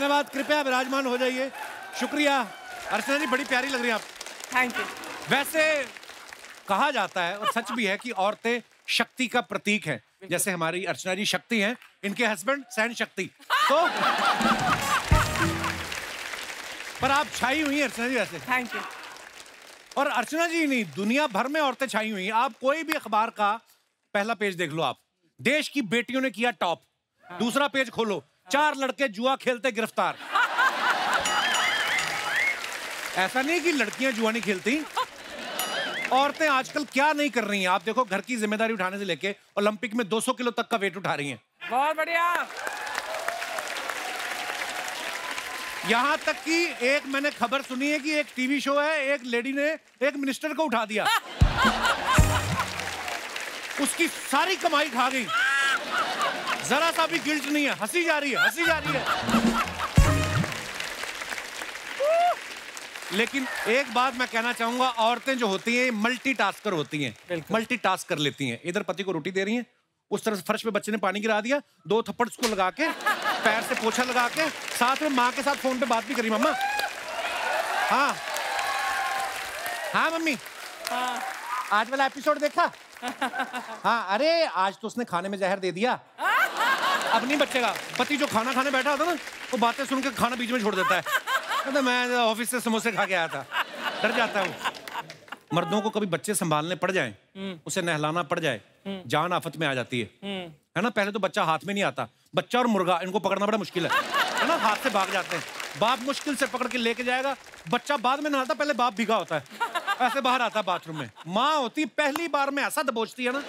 धन्यवाद। कृपया विराजमान हो जाइए। शुक्रिया। अर्चना जी बड़ी प्यारी लग रही हैं आप। थैंक यू वैसे कहा जाता है और सच भी है कि औरतें शक्ति का प्रतीक है। जैसे हमारी अर्चना जी शक्ति हैं इनके हस्बैंड सहन शक्ति। तो पर आप छाई हुई हैं अर्चना जी वैसे। थैंक यू और अर्चना जी नहीं दुनिया भर में औरतें छाई हुई आप कोई भी अखबार का पहला पेज देख लो आप। देश की बेटियों ने किया टॉप। दूसरा पेज खोलो। चार लड़के जुआ खेलते गिरफ़्तार। ऐसा नहीं कि लड़कियाँ जुआ नहीं खेलती। औरतें आजकल क्या नहीं कर रही हैं? आप देखो घर की ज़िम्मेदारी उठाने से लेके ओलंपिक में 200 किलो तक का वेट उठा रही हैं। बहुत बढ़िया। यहाँ तक कि एक मैंने खबर सुनी है कि एक टीवी शो है एक लेडी ने एक मिनिस्टर को उठा दिया। उसकी सारी कमाई खा गई। जरा सा भी गिल्ट नहीं है। हँसी जा रही है हँसी जा रही है। लेकिन एक बात मैं कहना चाहूँगा औरतें जो होती हैं मल्टी टास्कर होती हैं। बिल्कुल। मल्टी टास्क कर लेती हैं। इधर पति को रोटी दे रही हैं उस तरफ़ फर्श पे बच्चे ने पानी गिरा दिया दो थप्पड़ उसको लगा के पैर से पोछा लगा के साथ में माँ के साथ फ़ोन पे बात भी करी मम्मा। हाँ। हाँ मम्मी। हाँ। आज वाला एपिसोड देखा? हाँ अरे आज तो उसने खाने में जहर दे दिया। अब नहीं बचेगा। पति जो खाना खाने बैठा होता ना वो बातें सुन के खाना बीच में छोड़ देता है। कहता मैं ऑफ़िस से समोसे खा के आया था। डर जाता है। मर्दों को कभी बच्चे संभालने पड़ जाए उसे नहलाना पड़ जाए जान आफत में आ जाती है। है ना? पहले तो बच्चा हाथ में नहीं आता। बच्चा और मुर्गा इनको पकड़ना बड़ा मुश्किल है। है ना? हाथ से भाग जाते हैं। बाप मुश्किल से पकड़ के लेके जाएगा। बच्चा बाद में नहाता पहले बाप भीगा होता है। ऐसे बाहर आता बाथरूम में। माँ होती पहली बार में ऐसा दबोचती है ना।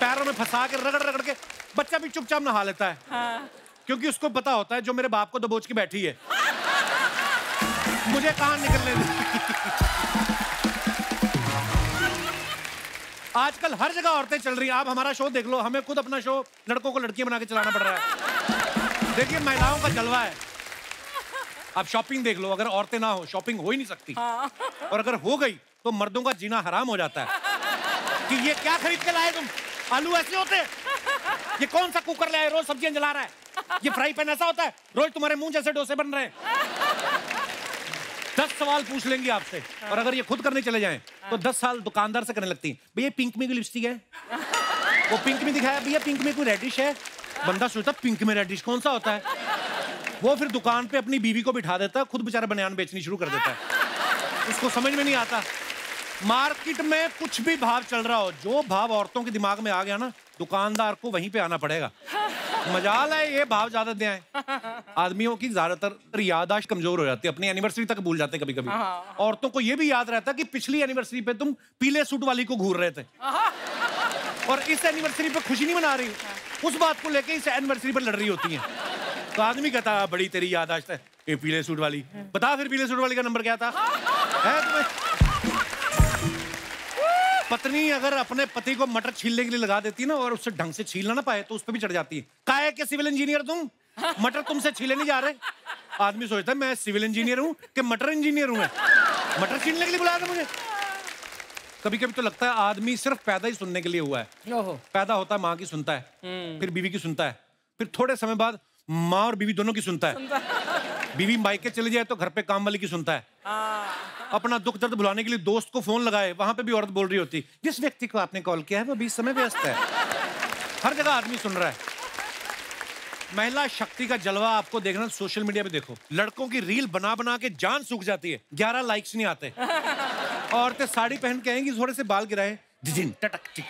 पैरों में फंसा के रगड़ रगड़ के बच्चा भी चुपचाप नहा लेता है। हाँ। क्योंकि उसको पता होता है जो मेरे बाप को दबोच के बैठी है। मुझे कहा निकलने आजकल हर जगह औरतें चल रही हैं। आप हमारा शो देख लो। हमें खुद अपना शो लड़कों को लड़कियाँ बना के चलाना पड़ रहा है। देखिए महिलाओं का जलवा है। आप शॉपिंग देख लो अगर औरतें ना हो शॉपिंग हो ही नहीं सकती। हाँ। और अगर हो गई तो मर्दों का जीना हराम हो जाता है। कि ये क्या खरीद के लाए तुम? आलू ऐसे होते ये कौन सा कुकर लाए रोज सब्ज़ियाँ जला रहा है। ये फ्राई पैन ऐसा होता है रोज तुम्हारे मुँह जैसे डोसे बन रहे हैं। दस सवाल पूछ लेंगी आपसे और अगर ये खुद करने चले जाएँ तो दस साल दुकानदार से करने लगती हैं। भैया पिंक में कोई लिपस्टिक है। वो पिंक में दिखाया भैया पिंक में कोई रेडिश है? बंदा सोचता पिंक में रेडिश कौन सा होता है? वो फिर दुकान पे अपनी बीवी को बिठा देता है खुद बेचारा बनियान बेचनी शुरू कर देता है। उसको समझ में नहीं आता। मार्केट में कुछ भी भाव चल रहा हो जो भाव औरतों के दिमाग में आ गया ना दुकानदार को वहीं पे आना पड़ेगा। मजाल है ये भाव ज़्यादा दे आए। आदमियों की ज़्यादातर यादाश्त कमज़ोर हो जाती है अपनी एनिवर्सरी तक भूल जाते हैं कभी कभी औरतों को ये भी याद रहता है कि पिछली एनिवर्सरी पे तुम पीले सूट वाली को घूर रहे थे। और इस एनिवर्सरी पे खुशी नहीं मना रही। उस बात को लेके इस एनिवर्सरी पर लड़ रही होती है। तो आदमी कहता है बड़ी तेरी यादाश्त है। ये पीले सूट वाली। बता फिर पीले सूट वाली का नंबर क्या था? है तुम्हें? पत्नी अगर अपने पति को मटर छीलने के लिए लगा देती ना और उससे ढंग से छीलना ना पाए तो उस पर भी चढ़ जाती है। काहे के सिविल इंजीनियर तुम? मटर तुमसे छीले नहीं जा रहे। आदमी सोचता है मैं सिविल इंजीनियर हूँ कि मटर इंजीनियर हूँ मैं? मटर छीलने के लिए बुलाया था मुझे। कभी कभी तो लगता है आदमी सिर्फ़ पैदा ही सुनने के लिए हुआ है। पैदा होता है माँ की सुनता है फिर बीवी की सुनता है फिर थोड़े समय बाद माँ और बीवी दोनों की सुनता है। बीवी मायके चली जाए तो घर पे काम वाली की सुनता है। हाँ। अपना दुख दर्द भुलाने के लिए दोस्त को फ़ोन लगाए वहाँ पे भी औरत बोल रही होती जिस व्यक्ति को आपने कॉल किया है वो भी समय व्यस्त है। हर जगह आदमी सुन रहा है। महिला शक्ति का जलवा आपको देखना सोशल मीडिया पे देखो। लड़कों की रील बना बना के जान सूख जाती है ग्यारह लाइक्स नहीं आते। औरतें साड़ी पहन के आएँगी थोड़े से बाल गिराए। जिजिन टटक टिक।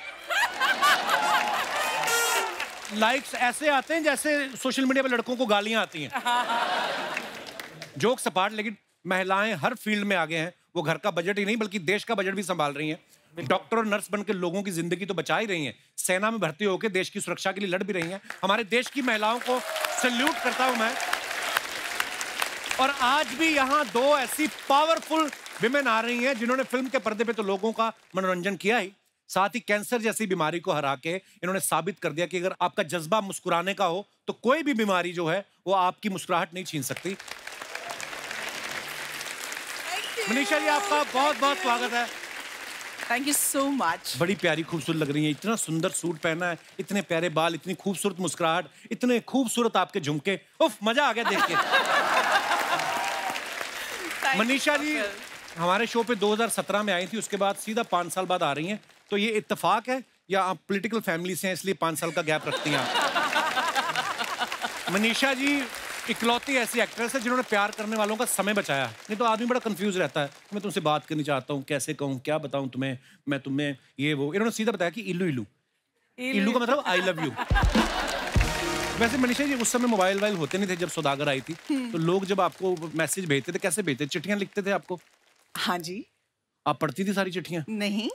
लाइक्स ऐसे आते हैं जैसे सोशल मीडिया पे लड़कों को गालियाँ आती हैं। जोक सपाट लेकिन महिलाएँ हर फ़ील्ड में आगे हैं। वो घर का बजट ही नहीं बल्कि देश का बजट भी संभाल रही हैं। डॉक्टर और नर्स बनकर लोगों की ज़िंदगी तो बचा ही रही हैं। सेना में भर्ती होकर देश की सुरक्षा के लिए लड़ भी रही हैं। हमारे देश की महिलाओं को सल्यूट करता हूँ मैं। और आज भी यहाँ दो ऐसी पावरफुल विमेन आ रही हैं जिन्होंने फ़िल्म के पर्दे पे तो लोगों का मनोरंजन किया ही। साथ ही कैंसर जैसी बीमारी को हरा के इन्होंने साबित कर दिया कि अगर आपका जज्बा मुस्कुराने का हो तो कोई भी बीमारी जो है वो आपकी मुस्कुराहट नहीं छीन सकती। मनीषा जी आपका बहुत बहुत स्वागत है। थैंक यू सो मच बड़ी प्यारी खूबसूरत लग रही है। इतना सुंदर सूट पहना है इतने प्यारे बाल इतनी खूबसूरत मुस्कुराहट इतने खूबसूरत आपके झुमके। उफ मज़ा आ गया देख के। मनीषा जी हमारे शो पे 2017 में आई थी उसके बाद सीधा पाँच साल बाद आ रही हैं। तो ये इत्तेफाक है या आप पॉलिटिकल फैमिली से हैं इसलिए पाँच साल का गैप रखती हैं आप? मनीषा जी इकलौती ऐसी एक्ट्रेस है जिन्होंने प्यार करने वालों का समय बचाया नहीं तो आदमी बड़ा कंफ्यूज रहता है मैं तुमसे बात करनी चाहता हूँ कैसे कहूँ क्या बताऊँ तुम्हें मैं तुम्हें ये वो। इन्होंने सीधा बताया कि इल्लू इल्लू। इल्लू का मतलब आई लव यू वैसे मनीषा जी उस समय मोबाइल वाइल होते नहीं थे जब सौदागर आई थी। तो लोग जब आपको मैसेज भेजते थे कैसे भेजते? चिट्ठियाँ लिखते थे आपको? हाँ जी। आप पढ़ती थी सारी चिट्ठियाँ? नहीं।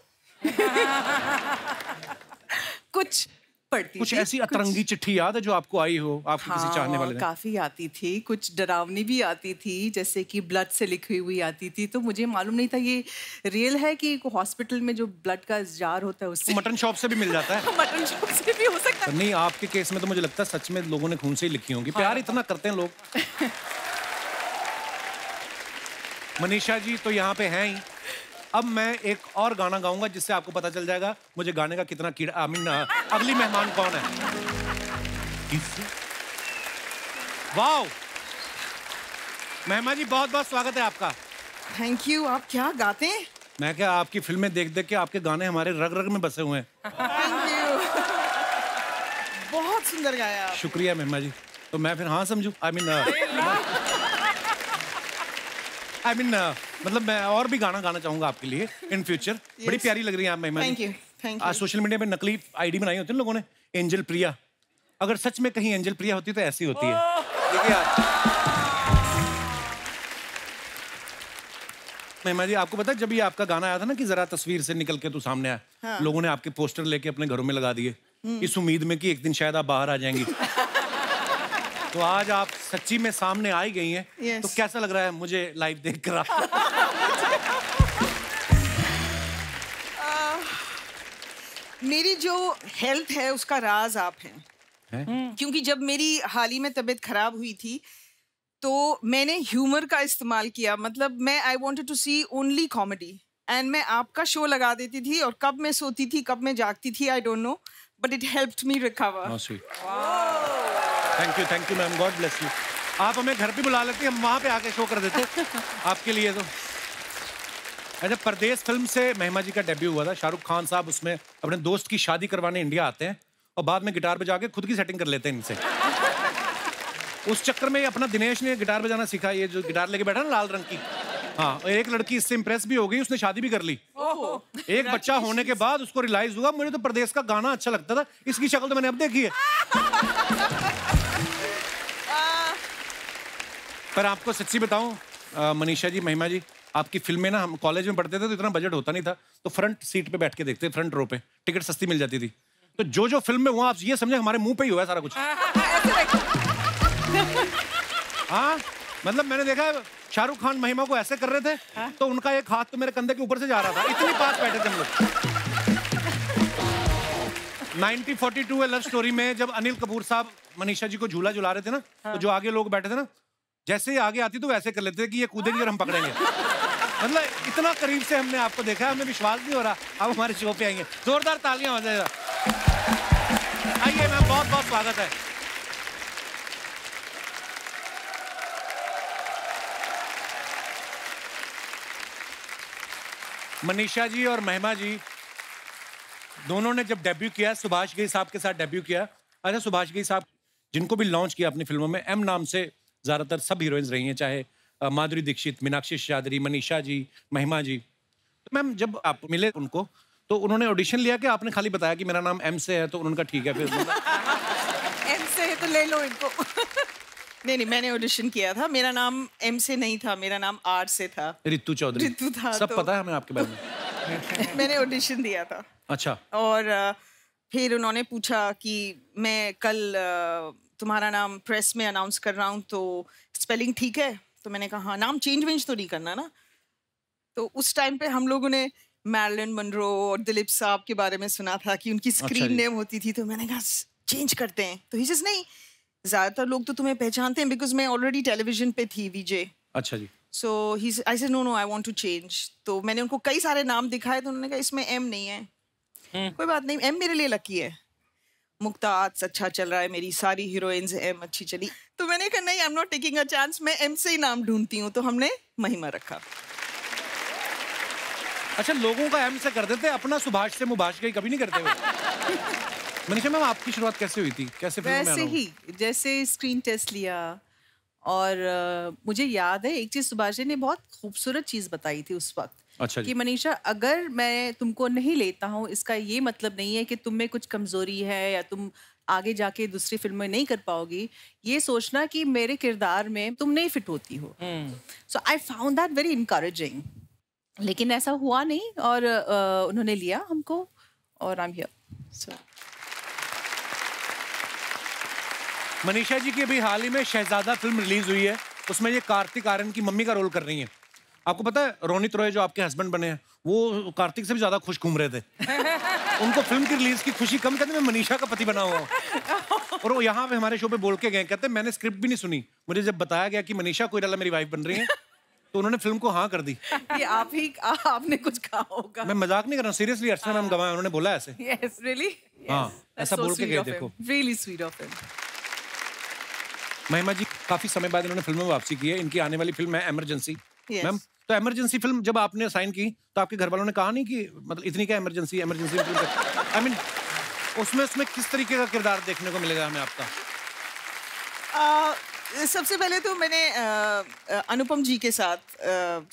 कुछ पढ़ती कुछ थी, ऐसी अतरंगी चिट्ठी याद है जो आपको आई हो आपके किसी चाहने वाले हाँ, काफ़ी आती थी कुछ डरावनी भी आती थी जैसे कि ब्लड से लिखी हुई आती थी तो मुझे मालूम नहीं था ये रियल है कि हॉस्पिटल में जो ब्लड का जार होता है उससे मटन शॉप से भी मिल जाता है। मटन शॉप से भी हो सकता है। नहीं आपके केस में तो मुझे लगता है सच में लोगों ने खून से ही लिखी होंगी। प्यार इतना करते हैं लोग। मनीषा जी तो यहाँ पे हैं ही। अब मैं एक और गाना गाऊँगा जिससे आपको पता चल जाएगा मुझे गाने का कितना कीड़ा आई मीन अगली मेहमान कौन है। वाओ मेहमान जी बहुत बहुत स्वागत है आपका। थैंक यू आप क्या गाते हैं? मैं क्या आपकी फ़िल्में देख देख के आपके गाने हमारे रग रग में बसे हुए हैं? थैंक यू बहुत सुंदर गाया शुक्रिया महिमा जी। तो मैं फिर हाँ समझू? आई मीन आई मीन मतलब मैं और भी गाना गाना चाहूँगा आपके लिए इन फ्यूचर yes. बड़ी प्यारी लग रही है आप महिमा थैंक यू थैंक आज यू सोशल मीडिया पे नकली आईडी बनाई होती है लोगों ने एंजल प्रिया अगर सच में कहीं एंजल प्रिया होती तो ऐसी होती है। देखिए महिमा जी आपको पता है जब ये आपका गाना आया था ना कि जरा तस्वीर से निकल के तू सामने आया हाँ। लोगों ने आपके पोस्टर लेके अपने घरों में लगा दिए। इस उम्मीद में कि एक दिन शायद आप बाहर आ जाएँगी। तो आज आप सच्ची में सामने आई गई हैं। Yes. तो कैसा लग रहा है मुझे लाइव देख कर मेरी जो हेल्थ है उसका राज आप हैं। हैं? क्योंकि जब मेरी हाल ही में तबीयत खराब हुई थी तो मैंने ह्यूमर का इस्तेमाल किया। मतलब मैं I wanted to see only comedy and मैं आपका शो लगा देती थी और कब मैं सोती थी कब मैं जागती थी I don't know but it helped me recover. Thank you thank you ma'am God bless you आप हमें घर पे बुला लेते हम वहाँ पे आके शो कर देते आपके लिए तो। अच्छा परदेश फ़िल्म से महिमा जी का डेब्यू हुआ था। शाहरुख खान साहब उसमें अपने दोस्त की शादी करवाने इंडिया आते हैं और बाद में गिटार बजा के खुद की सेटिंग कर लेते हैं इनसे। उस चक्कर में अपना दिनेश ने गिटार बजाना सीखा ये जो गिटार लेके बैठा ना लाल रंग की। हाँ और एक लड़की इससे इम्प्रेस भी हो गई उसने शादी भी कर ली। एक बच्चा होने के बाद उसको रियलाइज़ हुआ मुझे तो प्रदेश का गाना अच्छा लगता था इसकी शक्ल तो मैंने अब देखी है। पर आपको सच्ची बताऊँ मनीषा जी महिमा जी आपकी फ़िल्में ना हम कॉलेज में पढ़ते थे तो इतना बजट होता नहीं था तो फ्रंट सीट पे बैठ के देखते फ्रंट रो पे टिकट सस्ती मिल जाती थी। तो जो जो फ़िल्म में हुआ आप ये समझे हमारे मुँह पे ही हुआ है सारा कुछ। हाँ मतलब मैंने देखा है, शाहरुख खान महिमा को ऐसे कर रहे थे तो उनका एक हाथ तो मेरे कंधे के ऊपर से जा रहा था इतनी पास बैठे थे हम लोग। 1942 है लव स्टोरी में जब अनिल कपूर साहब मनीषा जी को झूला झुला रहे थे ना हाँ। तो जो आगे लोग बैठे थे ना जैसे ही आगे आती तो वैसे कर लेते कि ये कूदेंगे और हम पकड़ेंगे। मतलब इतना करीब से हमने आपको देखा है, हमें विश्वास नहीं हो रहा, आप हमारे शो पे आएँगे। जोरदार तालियाँ जाएगा आइए, मैम, बहुत बहुत स्वागत है। मनीषा जी और महिमा जी, दोनों ने जब डेब्यू किया, सुभाष गई साहब के साथ डेब्यू किया। अच्छा सुभाष गई साहब, जिनको भी लॉन्च किया अपनी फ़िल्मों में एम नाम से ज़्यादातर सब हीरोइंस रही हैं चाहे माधुरी दीक्षित मीनाक्षी शादरी मनीषा जी महिमा जी। तो मैम जब आप मिले उनको तो उन्होंने ऑडिशन लिया कि आपने खाली बताया कि मेरा नाम एम से है तो उन्होंने कहा ठीक है फिर एम से है तो ले लो इनको। नहीं नहीं मैंने ऑडिशन किया था। मेरा नाम एम से नहीं था मेरा नाम आर से था। रितु चौधरी। रितु था सब तो- पता है हमें आपके बारे में। मैंने ऑडिशन दिया था। अच्छा। और अ, फिर उन्होंने पूछा कि मैं कल तुम्हारा नाम प्रेस में अनाउंस कर रहा हूँ तो स्पेलिंग ठीक है? तो मैंने कहा हाँ नाम चेंज वेंज तो नहीं करना ना। तो उस टाइम पे हम लोगों ने मैरलिन मनरो और दिलीप साहब के बारे में सुना था कि उनकी स्क्रीन जी। नेम होती थी तो मैंने कहा चेंज करते हैं। तो ही नहीं ज़्यादातर लोग तो तुम्हें पहचानते हैं बिकॉज़ मैं ऑलरेडी टेलीविज़न पे थी विजय अच्छा जी। So he I say no no I want to change तो मैंने उनको कई सारे नाम दिखाए तो उन्होंने कहा इसमें एम नहीं है। कोई बात नहीं एम मेरे लिए लकी है। मुक्ता आज अच्छा चल रहा है मेरी सारी हीरोइंस एम अच्छी चली। तो मैंने कहा नहीं I am not taking a chance मैं एम से ही नाम ढूंढती हूँ। तो हमने महिमा रखा। अच्छा लोगों का एम से कर देते अपना सुभाष से मुभाष का कभी नहीं करते मनीषा मैम आपकी शुरुआत कैसे हुई थी? कैसे वैसे ही जैसे स्क्रीन टेस्ट लिया और अ, मुझे याद है एक चीज़ सुभाष जी ने बहुत खूबसूरत चीज़ बताई थी उस वक्त। अच्छा कि मनीषा अगर मैं तुमको नहीं लेता हूँ इसका ये मतलब नहीं है कि तुम में कुछ कमज़ोरी है या तुम आगे जाके दूसरी फ़िल्म में नहीं कर पाओगी ये सोचना कि मेरे किरदार में तुम नहीं फिट होती हो। So I found that very encouraging लेकिन ऐसा हुआ नहीं और अ, उन्होंने लिया हमको और I am here so Manisha ji की अभी हाल ही में शहजादा फ़िल्म रिलीज़ हुई है उसमें ये कार्तिक आर्यन की मम्मी का रोल कर रही हैं। आपको पता है रोनित रॉय जो आपके हस्बैंड बने हैं वो कार्तिक से भी ज़्यादा खुश घूम रहे थे। उनको फ़िल्म की रिलीज़ की खुशी कम कहते मैं मनीषा का पति बना हुआ और वो यहाँ पे हमारे शो पे बोल के गए कहते मैंने स्क्रिप्ट भी नहीं सुनी। मुझे जब बताया गया कि मनीषा कोइराला मेरी वाइफ बन रही है तो उन्होंने फ़िल्म को हाँ कर दी। ये आप ही आ, आपने कुछ कहा होगा। मैं मज़ाक नहीं कर रहा सीरियसली अर्चना मैम गवाए उन्होंने बोला ऐसे। Yes, really? हाँ, ऐसा बोल के गए देखो। Really sweet of him. महिमा जी काफ़ी समय बाद इन्होंने फ़िल्म में वापसी की है। इनकी आने वाली फ़िल्म है इमरजेंसी. मैम तो इमरजेंसी फ़िल्म जब आपने साइन की तो आपके घर वालों ने कहा नहीं कि मतलब इतनी क्या इमरजेंसी इमरजेंसी फ़िल्म आई मीन उसमें उसमें किस तरीके का किरदार देखने को मिलेगा हमें आपका? आ, सबसे पहले तो मैंने आ, अनुपम जी के साथ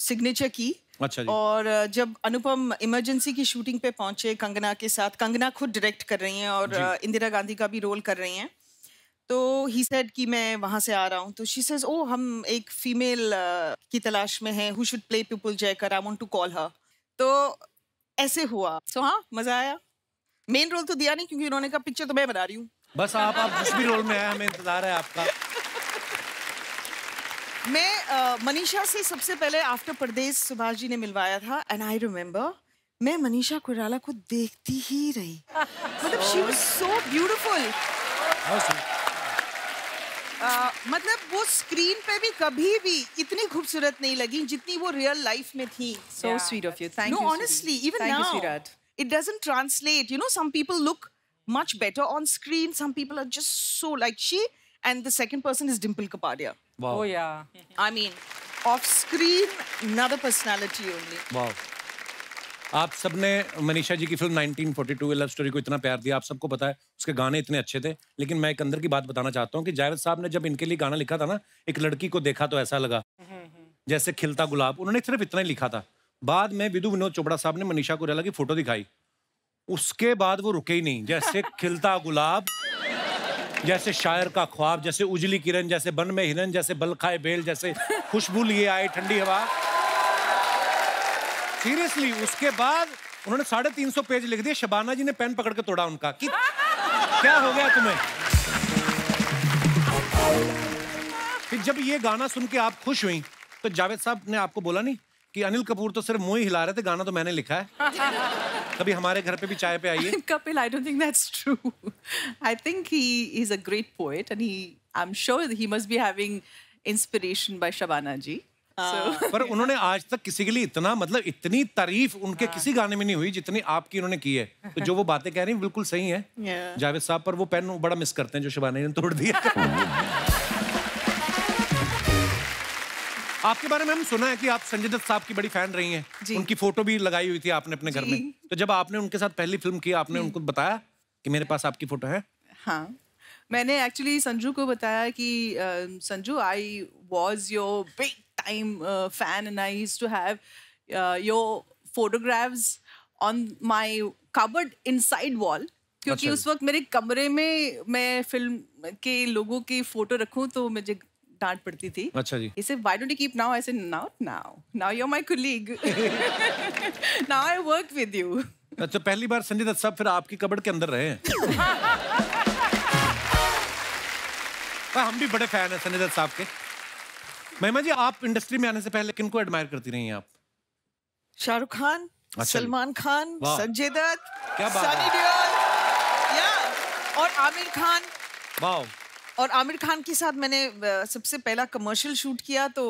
सिग्नेचर की। अच्छा जी। और जब अनुपम इमरजेंसी की शूटिंग पे पहुँचे कंगना के साथ कंगना खुद डायरेक्ट कर रही हैं और इंदिरा गांधी का भी रोल कर रही हैं। तो ही सेड कि मैं वहाँ से आ रहा हूँ। तो शी सेज ओ हम एक फीमेल की तलाश में हैं। Who should play Pupul Jayakar I want to call her तो ऐसे हुआ। तो हाँ मज़ा आया। मेन रोल तो दिया नहीं क्योंकि उन्होंने कहा पिक्चर तो मैं बना रही हूँ। बस आप आप जिस भी रोल में आए हमें इंतज़ार है आपका। मैं अ, मनीषा से सबसे पहले आफ्टर परदेश सुभाष जी ने मिलवाया था एंड आई रिमेम्बर मैं मनीषा कुराला को देखती ही रही। मतलब शी वाज सो ब्यूटीफुल मतलब वो स्क्रीन पे भी कभी भी इतनी खूबसूरत नहीं लगी जितनी वो रियल लाइफ में थी। So sweet of you thank you honestly even now it doesn't translate you know some people look much better on screen some people are just so like she and the second person is Dimple Kapadia wow I mean off screen another personality only आप सबने मनीषा जी की film 1942 love story को इतना प्यार दिया आप सबको पता है उसके गाने इतने अच्छे थे। लेकिन मैं एक अंदर की बात बताना चाहता हूँ कि जावेद साहब ने जब इनके लिए गाना लिखा था ना एक लड़की को देखा तो ऐसा लगा। जैसे खिलता गुलाब उन्होंने सिर्फ़ इतना ही लिखा था। बाद में विदु विनोद चोपड़ा साहब ने मनीषा को कुरेला की फ़ोटो दिखाई। उसके बाद वो रुके ही नहीं। जैसे खिलता गुलाब जैसे शायर का ख्वाब जैसे उजली किरण जैसे बन में हिरन जैसे बल खाए बेल जैसे खुशबू लिए आए ठंडी हवा सीरियसली उसके बाद उन्होंने साढ़े तीन सौ पेज लिख दिए। शबाना जी ने पेन पकड़ के तोड़ा उनका। कि क्या हो गया तुम्हें? फिर जब ये गाना सुन के आप खुश हुई तो जावेद साहब ने आपको बोला नहीं कि अनिल कपूर तो सिर्फ़ मुँह ही हिला रहे थे गाना तो मैंने लिखा है। कभी हमारे घर पे भी चाय पे आइए। Kapil, I don't think that's true. I think he is a great poet, and he, I'm sure that he must be having inspiration by Shabana So, पर उन्होंने आज तक किसी के लिए इतना मतलब इतनी तारीफ़ उनके किसी गाने में नहीं हुई जितनी आपकी उन्होंने की है। तो जो वो बातें कह रही हैं बिल्कुल सही है। Yeah. जावेद साहब पर वो पेन बड़ा मिस करते हैं जो शिवानी ने तोड़ दिया। आपके बारे में हम सुना है कि आप संजय दत्त साहब की बड़ी फ़ैन रही हैं। उनकी फ़ोटो भी लगाई हुई थी आपने अपने घर में। तो जब आपने उनके साथ पहली फ़िल्म की आपने उनको बताया कि मेरे पास आपकी फ़ोटो है? हाँ। मैंने एक्चुअली संजू को बताया कि Sanju I was your big time fan and I use to have your photographs on my cupboard inside wall क्योंकि अच्छा उस वक्त मेरे कमरे में मैं फ़िल्म के लोगों की फ़ोटो रखूँ तो मुझे डांट पड़ती थी अच्छा जी said, Why don't you keep now? I said, Not now. Now you're my colleague. now I work with you. अच्छा पहली बार संजय दत्त साहब फिर आपकी कबड़ के अंदर रहे हाँ, हम भी बड़े फ़ैन हैं सनी दत्त साहब के। महिमा जी आप इंडस्ट्री में आने से पहले किनको एडमायर करती रही हैं आप? शाहरुख खान अच्छा सलमान खान संजय दत्त क्या बात सनी देओल या और आमिर खान। वाओ। और आमिर खान के साथ मैंने सबसे पहला कमर्शियल शूट किया तो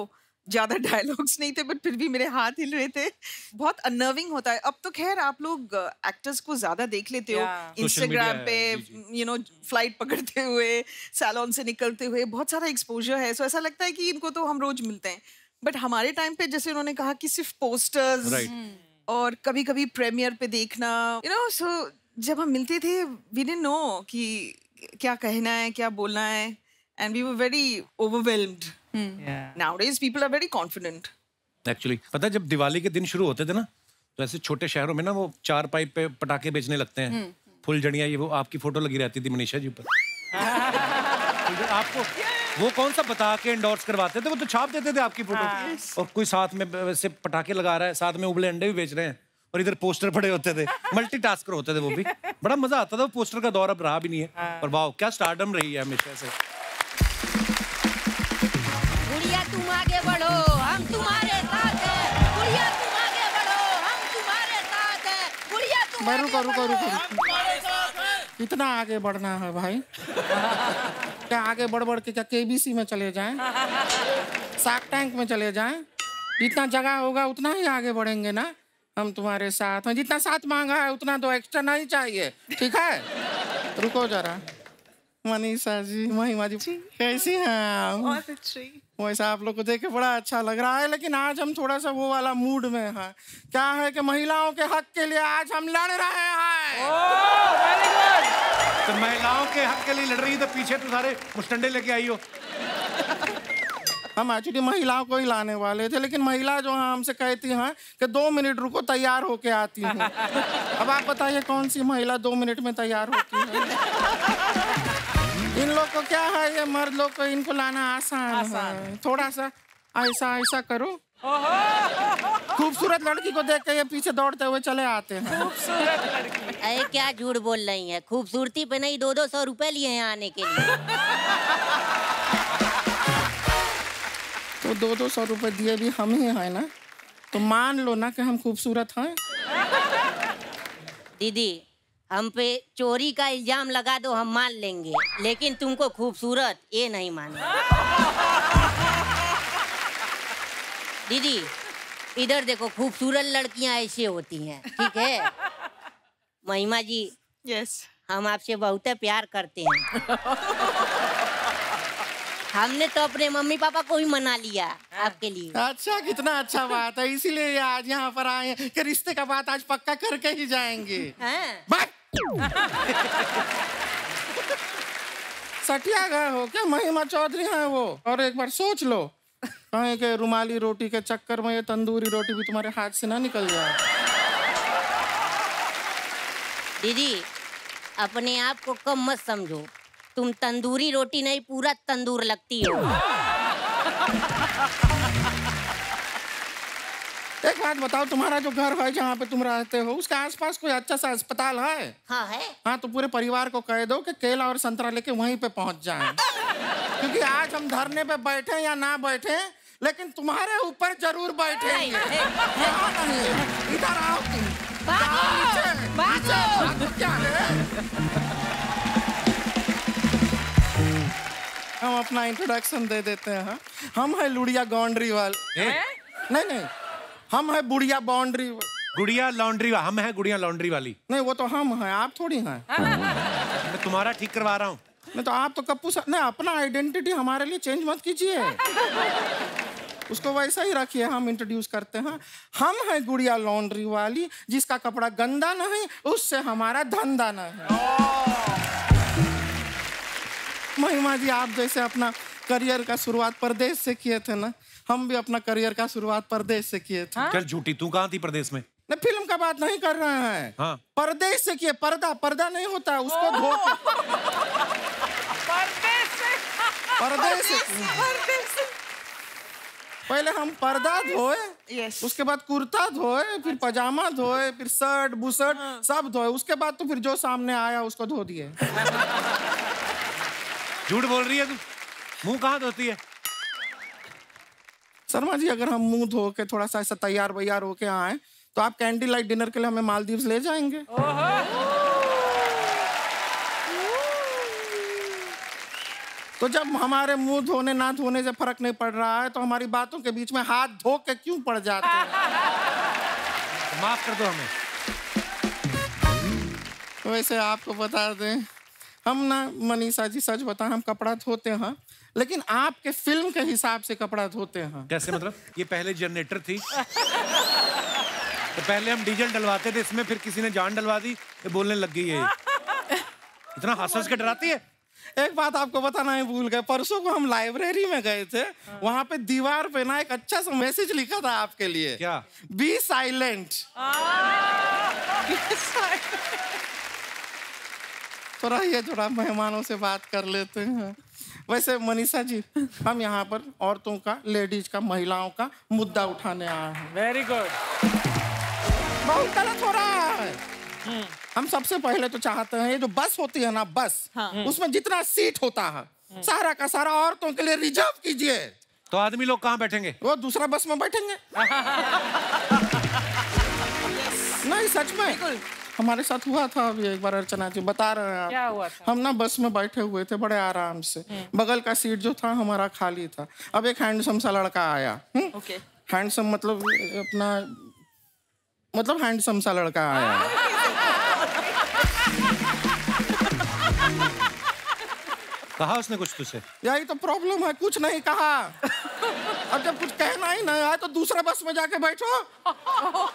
ज़्यादा डायलॉग्स नहीं थे बट फिर भी मेरे हाथ हिल रहे थे। बहुत अनर्विंग होता है। अब तो खैर आप लोग एक्टर्स को ज़्यादा देख लेते हो। इंस्टाग्राम पे यू नो फ़्लाइट पकड़ते हुए सैलून से निकलते हुए बहुत सारा एक्सपोजर है। सो ऐसा लगता है कि इनको तो हम रोज मिलते हैं। बट हमारे टाइम पे जैसे उन्होंने कहा कि सिर्फ़ पोस्टर्स Right. और कभी कभी प्रीमियर पे देखना यू नो सो जब हम मिलते थे वी डिडंट नो कि क्या कहना है क्या बोलना है। And we were very overwhelmed nowadays people are very confident actually पता है जब दिवाली के दिन शुरू होते थे ना तो ऐसे छोटे शहरों में ना वो चार पाइप पे पटाखे बेचने लगते हैं। फुल जड़िया ये वो आपकी फ़ोटो लगी रहती थी मनीषा जी ऊपर। तो आपको वो कौन सा बता के इंडोर्स करवाते थे? वो तो छाप देते थे आपकी फ़ोटो। और कोई साथ में वैसे पटाखे लगा रहा है साथ में उबले अंडे भी बेच रहे हैं। और इधर पोस्टर पड़े होते थे मल्टीटास्कर होते थे वो भी। बड़ा मज़ा आता था वो पोस्टर का दौर अब रहा भी नहीं है। और वाह क्या स्टारडम रही है हमेशा से। तुम आगे बढ़ो हम तुम्हारे साथ हैं। गुड़िया तुम आगे बढ़ो हम तुम्हारे साथ हैं। गुड़िया तुम आगे रुको रुको रुको। कितना आगे बढ़ना है भाई। क्या आगे बढ़ बढ़ के क्या केबीसी में चले जाएँ? सार्क टैंक में चले जाएँ? जितना जगह होगा उतना ही आगे बढ़ेंगे ना? हम तुम्हारे साथ हैं। जितना साथ मांगा है उतना तो एक्स्ट्रा नहीं चाहिए। ठीक है? रुको जरा। मनीषा जी महिमा जी कैसी हैं आप? वैसा आप लोग को देख के बड़ा अच्छा लग रहा है लेकिन आज हम थोड़ा सा वो वाला मूड में हैं। क्या है कि महिलाओं के हक के लिए आज हम लड़ रहे हैं। तो महिलाओं के हक के लिए लड़ रही तो पीछे तो सारे मुस्टंडे लेके आई हो। हम एक्चुअली महिलाओं को ही लाने वाले थे लेकिन महिला जो है हमसे कहती हैं कि दो मिनट रुको तैयार होके आती हूँ। अब आप बताइए कौन सी महिला दो मिनट में तैयार होती है? इन लोग को क्या है? ये मर्द लोग को इनको लाना आसान, है। थोड़ा सा ऐसा ऐसा करो। खूबसूरत लड़की को देख के ये पीछे दौड़ते हुए चले आते हैं। खूबसूरत अरे क्या झूठ बोल रही है? खूबसूरती पे नहीं दो दो सौ रुपए लिए हैं आने के लिए। तो दो दो सौ रुपए दिए भी हम ही है ना? तो मान लो ना कि हम खूबसूरत हैं। दीदी हम पे चोरी का इल्ज़ाम लगा दो हम मान लेंगे। लेकिन तुमको खूबसूरत ये नहीं माने दीदी इधर देखो खूबसूरत लड़कियाँ ऐसे होती हैं ठीक है? महिमा जी यस yes. हम आपसे बहुत प्यार करते हैं। हमने तो अपने मम्मी पापा को ही मना लिया आपके लिए। अच्छा कितना अच्छा बात है इसीलिए आज यहाँ पर आए हैं कि रिश्ते का बात आज पक्का करके ही जाएँगे। हाँ। बात सटिया गए हो, क्या महिमा चौधरी हैं वो? और एक बार सोच लो। कहें कि रुमाली रोटी के चक्कर में ये तंदूरी रोटी भी तुम्हारे हाथ से ना निकल जाए। दीदी, अपने आप को कम मत समझो। तुम तंदूरी रोटी नहीं, पूरा तंदूर लगती हो। एक बात बताओ तुम्हारा जो घर है जहाँ पे तुम रहते हो उसके आसपास कोई अच्छा सा अस्पताल है? हाँ है। हाँ तो पूरे परिवार को कह दो कि केला और संतरा लेके वहीं पे पहुँच जाए। क्योंकि आज हम धरने पे बैठे या ना बैठे लेकिन तुम्हारे ऊपर ज़रूर बैठे इधर आओ तुम। जाओ नीचे, नीचे, भागो क्या है? हम अपना इंट्रोडक्शन दे देते हैं। हम है लुड़िया बाउंड्री वाले नहीं नहीं। हम है बुढ़िया बाउंड्री। गुड़िया लॉन्ड्री हम है गुड़िया लॉन्ड्री वाली। नहीं वो तो हम हैं आप थोड़ी हैं। मैं तुम्हारा ठीक करवा रहा हूँ। नहीं तो आप तो कप्पू सा... नहीं अपना आइडेंटिटी हमारे लिए चेंज मत कीजिए। उसको वैसा ही रखिए हम इंट्रोड्यूस करते हैं। हम हैं गुड़िया लॉन्ड्री वाली जिसका कपड़ा गंदा नहीं उससे हमारा धंधा नहीं। महिमा जी आप जैसे अपना करियर का शुरुआत प्रदेश से किए थे ना हम भी अपना करियर का शुरुआत परदेश से किए थे। चल झूठी तू कहाँ थी प्रदेश में? नहीं फ़िल्म का बात नहीं कर रहे हैं। हाँ। परदेश से किए पर्दा पर्दा नहीं होता उसको धो परदेश से पहले हम पर्दा धोए Yes. उसके बाद कुर्ता धोए फिर पजामा धोए फिर शर्ट बुशर्ट सब धोए। उसके बाद तो फिर जो सामने आया उसको धो दिए। झूठ बोल रही है तू? मुँह कहाँ धोती है? शर्मा जी अगर हम मुँह धो के थोड़ा सा ऐसा तैयार वैयार होके आए तो आप कैंडी लाइट डिनर के लिए हमें मालदीव्स ले जाएँगे। तो जब हमारे मुँह धोने ना धोने से फ़र्क नहीं पड़ रहा है तो हमारी बातों के बीच में हाथ धो के क्यों पड़ जाते हैं? माफ़ कर दो हमें। वैसे आपको बता दें हम ना मनीषा जी सच बता हम कपड़ा धोते हैं लेकिन आपके फ़िल्म के हिसाब से कपड़ा धोते हैं। कैसे मतलब? ये पहले जनरेटर थी। तो पहले हम डीजल डलवाते थे इसमें फिर किसी ने जान डलवा दी ये बोलने लग गई है इतना हंस हंस के डराती है? एक बात आपको बताना ही भूल गए परसों को हम लाइब्रेरी में गए थे हाँ। वहाँ पे दीवार पे ना एक अच्छा सा मैसेज लिखा था आपके लिए। क्या? बी साइलेंट थोड़ा ये थोड़ा मेहमानों से बात कर लेते हैं। वैसे मनीषा जी हम यहाँ पर औरतों का लेडीज़ का महिलाओं का मुद्दा उठाने आए हैं। वेरी गुड बहुत गलत हो रहा है। हम सबसे पहले तो चाहते हैं ये जो बस होती है ना बस हाँ। उसमें जितना सीट होता है सारा का सारा औरतों के लिए रिज़र्व कीजिए। तो आदमी लोग कहाँ बैठेंगे? वो दूसरा बस में बैठेंगे। नहीं सच में। हमारे साथ हुआ था अभी एक बार अर्चना जी बता रहे हैं क्या आप हुआ था? हम ना बस में बैठे हुए थे बड़े आराम से। बगल का सीट जो था हमारा खाली था। अब एक हैंडसम सा लड़का आया हम्म? हैंडसम मतलब अपना मतलब हैंडसम सा लड़का आया। कहा उसने कुछ तुझसे यही तो प्रॉब्लम है कुछ नहीं कहा। अब जब कुछ कहना ही नहीं आया तो दूसरे बस में जाके बैठो।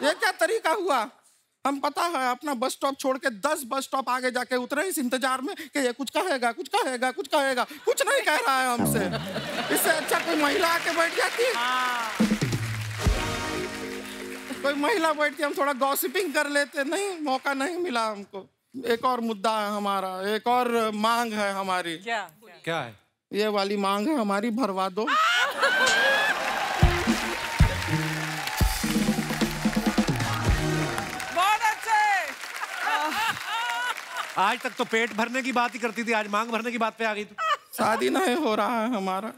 ये क्या तरीका हुआ? हम पता है अपना बस स्टॉप छोड़ के दस बस स्टॉप आगे जाके उतरे इस इंतज़ार में कि ये कुछ कहेगा कुछ कहेगा कुछ कहेगा। कुछ नहीं कह रहा है हमसे। इससे अच्छा कोई महिला आके बैठ जाती कोई महिला बैठ के हम थोड़ा गॉसिपिंग कर लेते। नहीं मौका नहीं मिला हमको। एक और मुद्दा है हमारा एक और मांग है हमारी। क्या? क्या है? ये वाली मांग है हमारी भरवा दो। आज तक तो पेट भरने की बात ही करती थी आज मांग भरने की बात पे आ गई तू। शादी नहीं हो रहा है हमारा।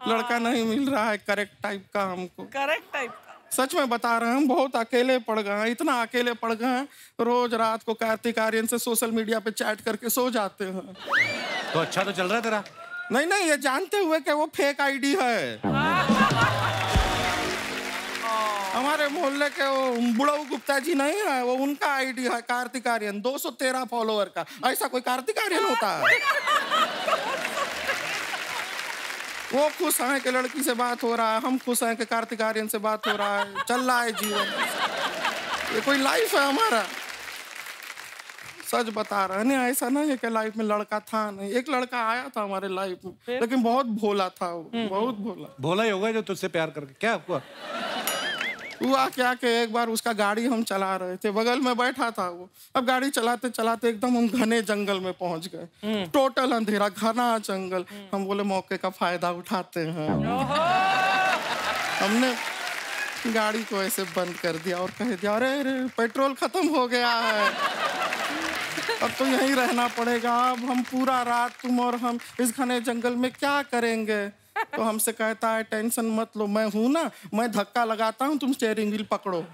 लड़का नहीं मिल रहा है करेक्ट टाइप का हमको। करेक्ट टाइप सच में बता रहे हैं हम बहुत अकेले पड़ गए हैं इतना अकेले पड़ गए हैं रोज रात को कार्तिक आर्यन से सोशल मीडिया पे चैट करके सो जाते हैं। तो अच्छा तो चल रहा है तेरा? नहीं नहीं ये जानते हुए कि वो फेक आईडी है। हमारे मोहल्ले के वो बुढ़ऊ गुप्ता जी नहीं है वो उनका आईडी है कार्तिक आर्यन 213 फॉलोअर का। ऐसा कोई कार्तिक आर्यन होता है? वो खुश हैं कि लड़की से बात हो रहा है हम खुश हैं कि कार्तिक आर्यन से बात हो रहा है चल रहा है जीवन। ये कोई लाइफ है हमारा। सच बता रहा है नहीं ऐसा नहीं है कि लाइफ में लड़का था नहीं। एक लड़का आया था हमारे लाइफ में लेकिन बहुत भोला था वो बहुत भोला। भोला ही होगा जो तुझसे प्यार करके। क्या हुआ? हुआ क्या कि एक बार उसका गाड़ी हम चला रहे थे बगल में बैठा था वो। अब गाड़ी चलाते चलाते एकदम हम घने जंगल में पहुँच गए। टोटल अंधेरा घना जंगल। हम बोले मौके का फ़ायदा उठाते हैं। हमने गाड़ी को ऐसे बंद कर दिया और कह दिया अरे अरे पेट्रोल खत्म हो गया है। अब तो यहीं रहना पड़ेगा। अब हम पूरा रात तुम और हम इस घने जंगल में क्या करेंगे? तो हमसे कहता है, टेंशन मत लो, मैं हूँ ना, मैं धक्का लगाता हूँ, तुम स्टेयरिंग व्हील पकड़ो. एक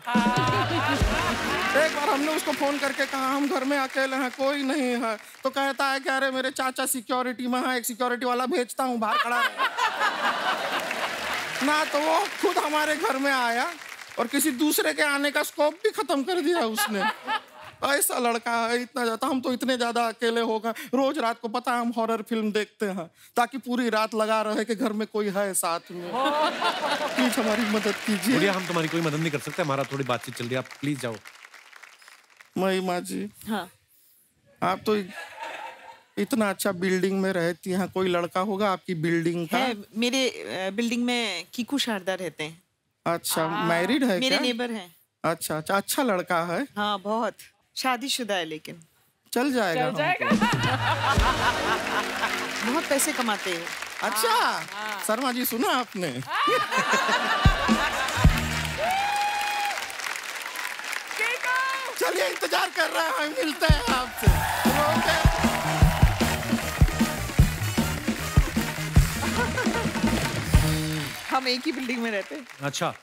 बार हमने उसको फ़ोन करके कहा, हम घर में अकेले हैं, कोई नहीं है। तो कहता है कि, अरे, मेरे चाचा सिक्योरिटी में है, एक सिक्योरिटी वाला भेजता हूँ, बाहर खड़ा ना तो वो खुद हमारे घर में आया और किसी दूसरे के आने का स्कोप भी खत्म कर दिया उसने। ऐसा लड़का है इतना ज़्यादा हम तो इतने ज़्यादा अकेले हो गए। रोज रात को पता है हम हॉरर फ़िल्म देखते हैं ताकि पूरी रात लगा रहे कि घर में कोई है साथ में। प्लीज़ हमारी मदद कीजिए। हम तुम्हारी कोई मदद नहीं कर सकते हमारा थोड़ी बातचीत चल रही है आप प्लीज़ जाओ। महिमा जी हाँ। आप तो इतना अच्छा बिल्डिंग में रहती हैं कोई लड़का होगा आपकी बिल्डिंग का? है मेरे बिल्डिंग में कीकू शारदा रहते हैं। अच्छा मैरिड है मेरे क्या? नेबर हैं। अच्छा अच्छा अच्छा लड़का है। हाँ बहुत। शादीशुदा है लेकिन। चल जाएगा चल जाएगा। बहुत पैसे कमाते हैं। अच्छा शर्मा जी सुना आपने? चलिए इंतज़ार कर रहे हैं मिलते हैं आपसे। हम एक ही बिल्डिंग में रहते हैं। अच्छा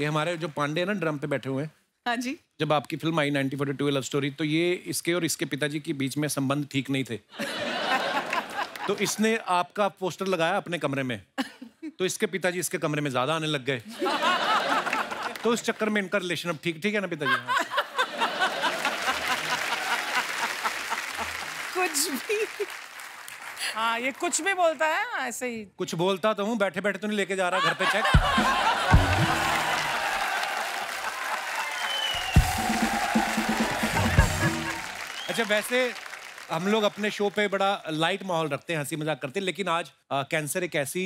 ये हमारे जो पांडे हैं ना ड्रम पे बैठे हुए हैं। हाँ जी। जब आपकी फ़िल्म आई 1942 लव स्टोरी तो ये इसके और इसके पिताजी के बीच में संबंध ठीक नहीं थे। तो इसने आपका पोस्टर लगाया अपने कमरे में। तो इसके पिताजी इसके कमरे में ज़्यादा आने लग गए। तो इस चक्कर में इनका रिलेशन अब ठीक ठीक है ना पिताजी। कुछ भी। हाँ ये कुछ भी बोलता है ऐसे ही। कुछ बोलता तो हूँ बैठे बैठे तो नहीं लेके जा रहा घर पे चेक अच्छा वैसे हम लोग अपने शो पे बड़ा लाइट माहौल रखते हैं हँसी मज़ाक करते हैं लेकिन आज आ, कैंसर एक ऐसी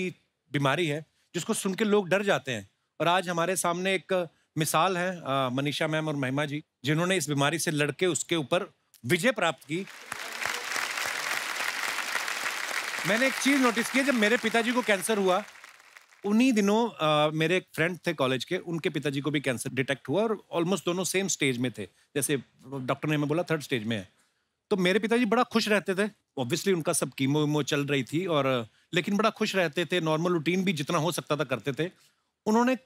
बीमारी है जिसको सुन के लोग डर जाते हैं। और आज हमारे सामने एक मिसाल है मनीषा मैम और महिमा जी जिन्होंने इस बीमारी से लड़के उसके ऊपर विजय प्राप्त की। मैंने एक चीज़ नोटिस की जब मेरे पिताजी को कैंसर हुआ उन्हीं दिनों अ, मेरे एक फ्रेंड थे कॉलेज के उनके पिताजी को भी कैंसर डिटेक्ट हुआ और ऑलमोस्ट दोनों सेम स्टेज में थे। जैसे डॉक्टर ने हमें बोला थर्ड स्टेज में है। तो मेरे पिताजी बड़ा खुश रहते थे। ऑब्वियसली उनका सब कीमो वीमो चल रही थी और लेकिन बड़ा खुश रहते थे नॉर्मल रूटीन भी जितना हो सकता था करते थे। उन्होंने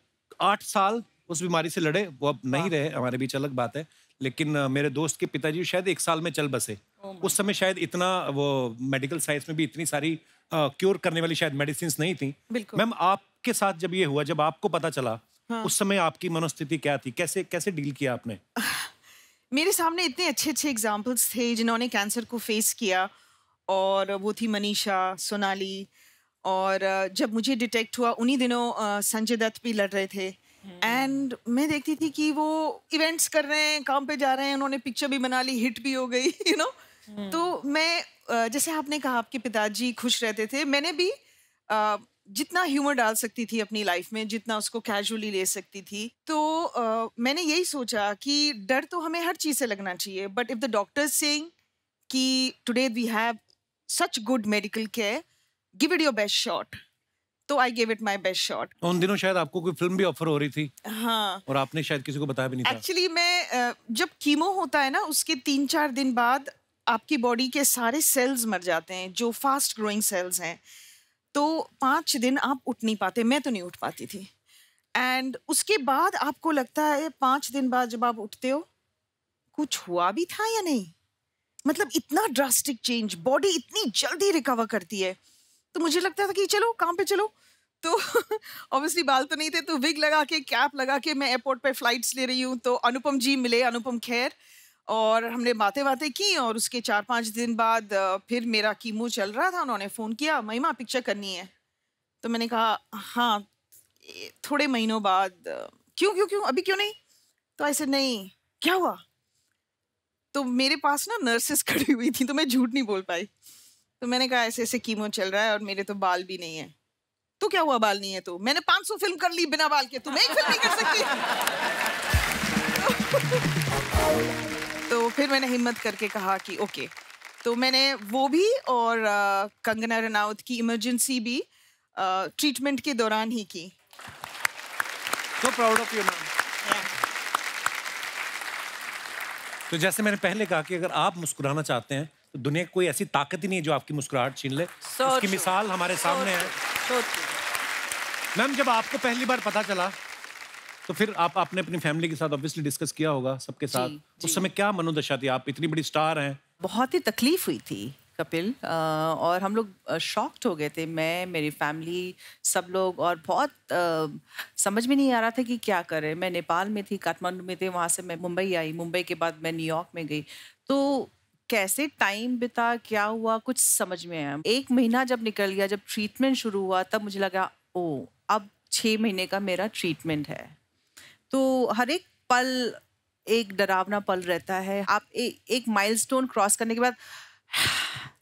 आठ साल उस बीमारी से लड़े वो अब नहीं रहे हमारे बीच अलग बात है। लेकिन मेरे दोस्त के पिताजी शायद एक साल में चल बसे। उस समय शायद इतना वो मेडिकल साइंस में भी इतनी सारी क्योर करने वाली शायद मेडिसिन नहीं थी। मैम आपके साथ जब ये हुआ जब आपको पता चला हाँ। उस समय आपकी मनोस्थिति क्या थी? कैसे कैसे डील किया आपने? मेरे सामने इतने अच्छे अच्छे एग्जाम्पल्स थे जिन्होंने कैंसर को फेस किया और वो थी मनीषा सोनाली और जब मुझे डिटेक्ट हुआ उन्हीं दिनों संजय दत्त भी लड़ रहे थे एंड hmm. मैं देखती थी कि वो इवेंट्स कर रहे हैं काम पे जा रहे हैं उन्होंने पिक्चर भी बना ली हिट भी हो गई you you know know? hmm. तो मैं जैसे आपने कहा आपके पिताजी खुश रहते थे मैंने भी जितना ह्यूमर डाल सकती थी अपनी लाइफ में जितना उसको कैजुअली ले सकती थी। तो अ, मैंने यही सोचा कि डर तो हमें हर चीज़ से लगना चाहिए but if the doctor saying कि today we have such good medical care give it your best shot तो I give it my best shot उन दिनों शायद आपको कोई फ़िल्म भी ऑफ़र हो रही थी। हाँ। और आपने शायद किसी को बताया भी नहीं एक्चुअली मैं जब कीमो होता है ना उसके तीन चार दिन बाद आपकी बॉडी के सारे सेल्स मर जाते हैं जो फास्ट ग्रोइंग सेल्स हैं। तो पाँच दिन आप उठ नहीं पाते, मैं तो नहीं उठ पाती थी। एंड उसके बाद आपको लगता है, पाँच दिन बाद जब आप उठते हो, कुछ हुआ भी था या नहीं? मतलब इतना ड्रास्टिक चेंज बॉडी इतनी जल्दी रिकवर करती है। तो मुझे लगता था कि चलो, काम पे चलो। तो ऑब्वियसली बाल तो नहीं थे तो विग लगा के कैप लगा के मैं एयरपोर्ट पे फ्लाइट्स ले रही हूँ। तो अनुपम जी मिले, अनुपम खेर। और हमने बातें बातें की और उसके चार पाँच दिन बाद फिर मेरा कीमो चल रहा था, उन्होंने फ़ोन किया, महिमा, पिक्चर करनी है। तो मैंने कहा हाँ थोड़े महीनों बाद क्यों क्यों क्यों, अभी क्यों नहीं? तो ऐसे नहीं, क्या हुआ? तो मेरे पास ना नर्सेस खड़ी हुई थी तो मैं झूठ नहीं बोल पाई। तो मैंने कहा, ऐसे ऐसे कीमो चल रहा है और मेरे तो बाल भी नहीं है। तो क्या हुआ, बाल नहीं है तो? मैंने 500 फ़िल्म कर ली बिना बाल के तुम एक फ़िल्म नहीं कर सकती। तो फिर मैंने हिम्मत करके कहा कि ओके। तो मैंने वो भी और कंगना रनावत की इमरजेंसी भी ट्रीटमेंट के दौरान ही की। So proud of you ma'am तो जैसे मैंने पहले कहा कि अगर आप मुस्कुराना चाहते हैं तो दुनिया की कोई ऐसी ताकत ही नहीं है जो आपकी मुस्कुराहट छीन ले। So उसकी true. मिसाल हमारे सामने है। So. मैम जब आपको पहली बार पता चला तो फिर आप आपने अपनी फैमिली के साथ ऑब्वियसली डिस्कस किया होगा सबके साथ। जी। उस समय क्या मनोदशा थी? आप इतनी बड़ी स्टार हैं। बहुत ही तकलीफ़ हुई थी कपिल। और हम लोग शॉक्ड हो गए थे। मैं मेरी फैमिली सब लोग और बहुत अ, समझ में नहीं आ रहा था कि क्या करें। मैं नेपाल में थी काठमांडू में थे वहाँ से मैं मुंबई आई। मुंबई के बाद मैं न्यूयॉर्क में गई। तो कैसे टाइम बिता क्या हुआ कुछ समझ में आया। एक महीना जब निकल गया जब ट्रीटमेंट शुरू हुआ तब मुझे लगा ओ अब छः महीने का मेरा ट्रीटमेंट है। तो हर एक पल एक डरावना पल रहता है। आप ए, एक माइलस्टोन क्रॉस करने के बाद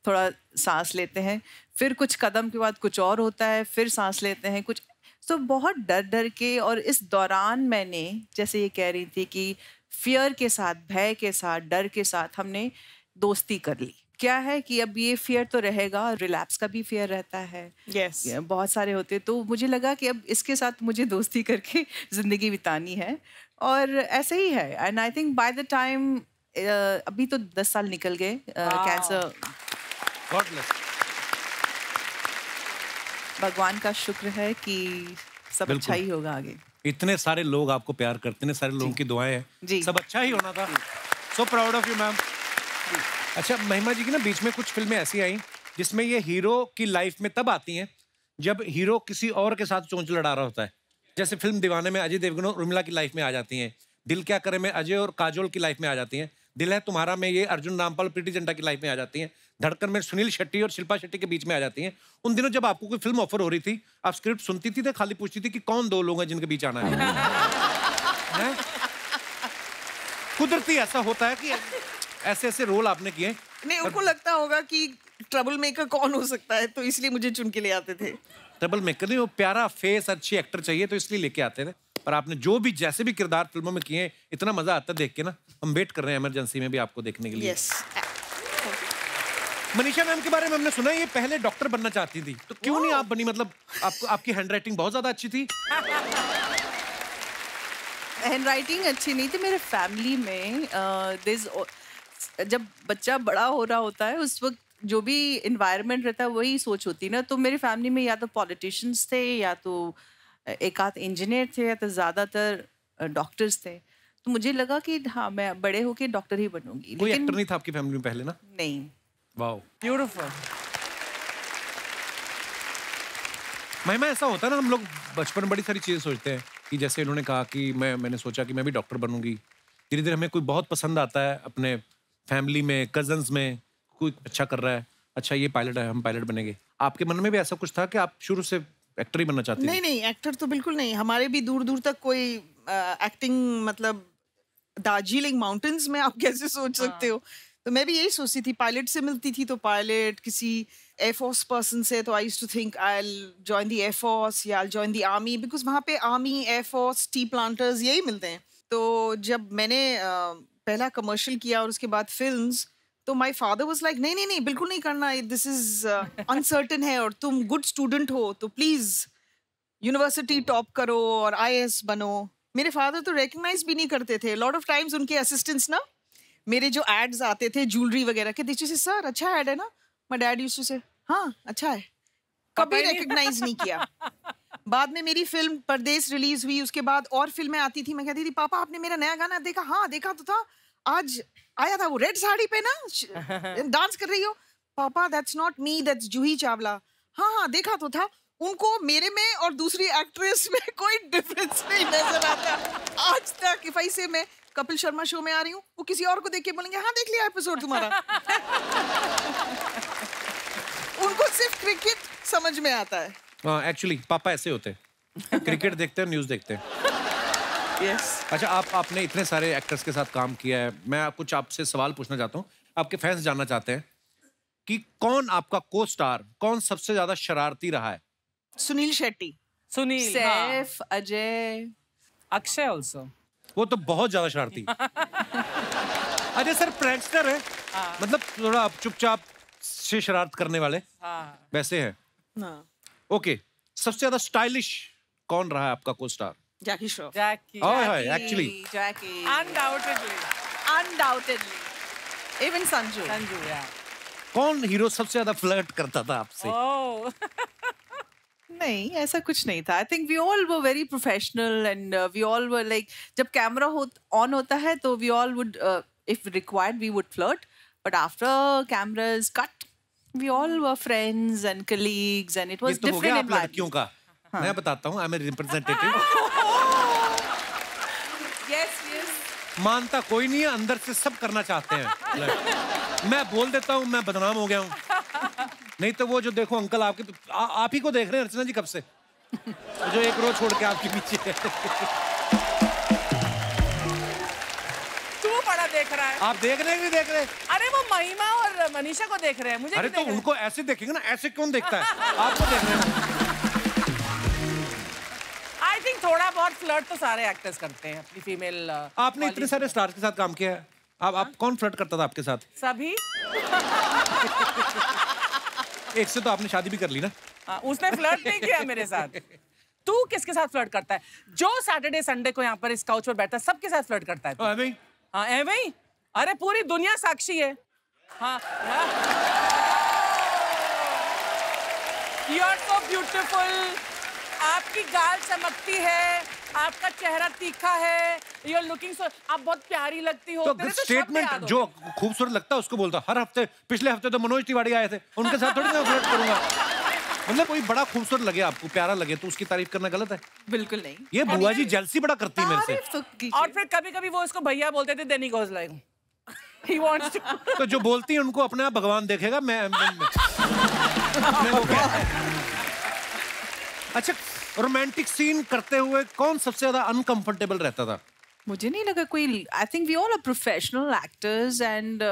थोड़ा सांस लेते हैं फिर कुछ कदम के बाद कुछ और होता है फिर सांस लेते हैं कुछ तो बहुत डर डर के और इस दौरान मैंने जैसे ये कह रही थी कि फियर के साथ भय के साथ डर के साथ हमने दोस्ती कर ली। क्या है कि अब ये फियर तो रहेगा और रिलैप्स का भी फियर रहता है। यस या बहुत सारे होते तो मुझे लगा कि अब इसके साथ मुझे दोस्ती करके ज़िंदगी बितानी है। और ऐसे ही है। And I think by the time अभी तो दस साल निकल गए कैंसर गॉड ब्लेस भगवान का शुक्र है कि सब अच्छा ही होगा आगे। इतने सारे लोग आपको प्यार करते हैं सारे लोगों की दुआएँ हैं। सब अच्छा ही होना था। So proud of you ma'am अच्छा महिमा जी की ना बीच में कुछ फ़िल्में ऐसी आई जिसमें ये हीरो की लाइफ में तब आती हैं जब हीरो किसी और के साथ चोंच लड़ा रहा होता है। जैसे फ़िल्म दीवाने में अजय देवगन और उर्मिला की लाइफ में आ जाती हैं दिल क्या करे में अजय और काजोल की लाइफ में आ जाती हैं दिल है तुम्हारा में ये अर्जुन रामपाल प्रीति जिंटा की लाइफ में आ जाती हैं धड़कन में सुनील शेट्टी और शिल्पा शेट्टी के बीच में आ जाती हैं। उन दिनों जब आपको कोई फ़िल्म ऑफ़र हो रही थी आप स्क्रिप्ट सुनती थी तो खाली पूछती थी कि कौन दो लोग हैं जिनके बीच आना है? कुदरती ऐसा होता है कि ऐसे ऐसे रोल आपने किए? नहीं उनको लगता होगा कि ट्रबल मेकर कौन हो सकता है तो इसलिए मुझे चुन के ले आते थे। डबल मेकर नहीं वो प्यारा फेस अच्छी एक्टर चाहिए तो इसलिए लेके आते थे। पर आपने जो भी जैसे भी किरदार फ़िल्मों में किए इतना मज़ा आता है देख के ना। हम वेट कर रहे हैं इमरजेंसी में भी आपको देखने के लिए। यस मनीषा मैम के बारे में हमने सुना है ये पहले डॉक्टर बनना चाहती थी। तो क्यों नहीं आप बनी? मतलब आपको आपकी हैंडराइटिंग बहुत ज़्यादा अच्छी थी। हैंड राइटिंग अच्छी नहीं थी। मेरे फैमिली में uh, जब बच्चा बड़ा हो रहा होता है उस वक्त जो भी इन्वायरमेंट रहता है वही सोच होती है ना। तो मेरी फैमिली में या तो पॉलिटिशियंस थे या तो एक आध इंजीनियर थे या तो ज़्यादातर डॉक्टर्स थे। तो मुझे लगा कि हाँ मैं बड़े होके डॉक्टर ही बनूँगी कोई एक्टर नहीं था आपकी फैमिली में पहले ना? नहीं। वाह ब्यूटीफुल महिमा ऐसा होता है ना हम लोग बचपन में बड़ी सारी चीज़ें सोचते हैं कि जैसे इन्होंने कहा कि मैं मैंने सोचा कि मैं भी डॉक्टर बनूँगी। धीरे धीरे हमें कोई बहुत पसंद आता है अपने फैमिली में कजन्स में कोई अच्छा कर रहा है अच्छा ये पायलट है हम पायलट बनेंगे। आपके मन में भी ऐसा कुछ था कि आप शुरू से एक्टर ही बनना चाहते नहीं नहीं एक्टर तो बिल्कुल नहीं। हमारे भी दूर दूर तक कोई एक्टिंग मतलब दार्जिलिंग माउंटेन्स में आप कैसे सोच सकते हो? तो मैं भी यही सोचती थी पायलट से मिलती थी तो पायलट किसी एयरफोर्स पर्सन से तो I use to think I join the air force या I join the army because वहाँ पे आर्मी एयरफोर्स टी प्लांटर्स यही मिलते हैं। तो जब मैंने uh, पहला कमर्शियल किया और उसके बाद फिल्म्स तो माय फादर वाज लाइक नहीं नहीं नहीं बिल्कुल नहीं करना दिस इज़ अनसर्टन है और तुम गुड स्टूडेंट हो तो प्लीज़ यूनिवर्सिटी टॉप करो और आईएएस बनो. मेरे फादर तो रिकग्नाइज भी नहीं करते थे। लॉट ऑफ़ टाइम्स उनके असिस्टेंट्स ना मेरे जो एड्स आते थे ज्वेलरी वगैरह के दीजिए सर अच्छा एड है ना? माय डैड यूज्ड टू से हाँ अच्छा है. कभी रिकग्नाइज नहीं किया। बाद में मेरी फ़िल्म परदेश रिलीज़ हुई उसके बाद और फ़िल्में आती थी। मैं कहती थी पापा आपने मेरा नया गाना देखा? हाँ देखा तो था। आज आया था वो रेड साड़ी पे ना डांस कर रही हो। पापा that's not me that's Juhi Chawla. हाँ हाँ देखा तो था। उनको मेरे में और दूसरी एक्ट्रेस में कोई डिफरेंस नहीं नज़र आता। आज तक इफ़ आई से मैं कपिल शर्मा शो में आ रही हूँ वो किसी और को देख के बोलेंगे हाँ देख लिया एपिसोड तुम्हारा। उनको सिर्फ़ क्रिकेट समझ में आता है। हाँ एक्चुअली पापा ऐसे होते हैं। क्रिकेट देखते हैं न्यूज़ देखते हैं। यस अच्छा आप आपने इतने सारे एक्टर्स के साथ काम किया है। मैं कुछ आपसे सवाल पूछना चाहता हूँ। आपके फैंस जानना चाहते हैं कि कौन आपका को स्टार कौन सबसे ज़्यादा शरारती रहा है? सुनील शेट्टी। सुनील सैफ हाँ, अजय। अक्षय ऑल्सो वो तो बहुत ज़्यादा शरारती। अजय सर प्रैंकस्टर है। हाँ। मतलब थोड़ा चुपचाप से शरारत करने वाले। हाँ। वैसे है। हाँ। ओके सबसे ज़्यादा स्टाइलिश कौन रहा है आपका costar Jackie Shroff Jackie actually Jackie undoubtedly undoubtedly even Sanju Sanju या कौन हीरो सबसे ज़्यादा फ्लर्ट करता था आपसे? ओह नहीं ऐसा कुछ नहीं था. I think we all were very professional and we all were like जब कैमरा हो ऑन होता है तो we all would if required we would flirt but after cameras cut we all were friends and colleagues and it ये was तो हो गया आप लड़कियों का। हाँ. मैं बताता हूँ I am representative yes yes मानता कोई नहीं है अंदर से सब करना चाहते हैं। मैं बोल देता हूँ मैं बदनाम हो गया हूँ। नहीं तो वो जो देखो अंकल आपके आ, आप ही को देख रहे हैं अर्चना जी कब से? जो एक रोज छोड़ के आपके पीछे देख रहा है। आप देख रहे हैं कि देख रहे अरे वो महिमा और मनीषा को देख रहे हैं मुझे अरे तो उनको ऐसे देखेंगे ना ऐसे कौन देखता है? आपको देख रहे हैं। आई थिंक थोड़ा बहुत फ्लर्ट तो सारे एक्टर्स करते हैं अपनी फीमेल आपने इतने सारे स्टार्स के साथ काम किया है। आप आप कौन फ्लर्ट करता था आपके साथ? सभी। एक से तो आपने शादी भी कर ली ना। हाँ, उसने फ्लर्ट नहीं किया मेरे साथ। तू किसके साथ फ्लर्ट करता है? जो सैटरडे संडे को यहाँ पर इस काउच पर बैठता है सबके साथ फ्लर्ट करता है तू। हाँ, भाई ए भाई? अरे पूरी दुनिया साक्षी है। हाँ यू आर सो ब्यूटीफुल आपकी गाल चमकती है आपका चेहरा तीखा है। यू आर लुकिंग सो आप बहुत प्यारी लगती हो। तो तेरे स्टेटमेंट जो खूबसूरत लगता है उसको बोलता हर हफ़्ते पिछले हफ़्ते तो मनोज तिवारी आए थे उनके साथ थोड़ी मैं करूँगा। मतलब कोई बड़ा खूबसूरत लगे आपको प्यारा लगे तो उसकी तारीफ़ करना गलत है? बिल्कुल नहीं। ये बुआ जी जेलसी बड़ा करती है मेरे से। तो। और फिर कभी कभी वो इसको भैया बोलते थे then he goes like he wants to तो जो बोलती है उनको अपने आप भगवान देखेगा मैं, मैं, मैं, मैं वो क्या है? अच्छा रोमांटिक सीन करते हुए कौन सबसे ज़्यादा अनकंफर्टेबल रहता था? मुझे नहीं लगा कोई I think we all are professional actors and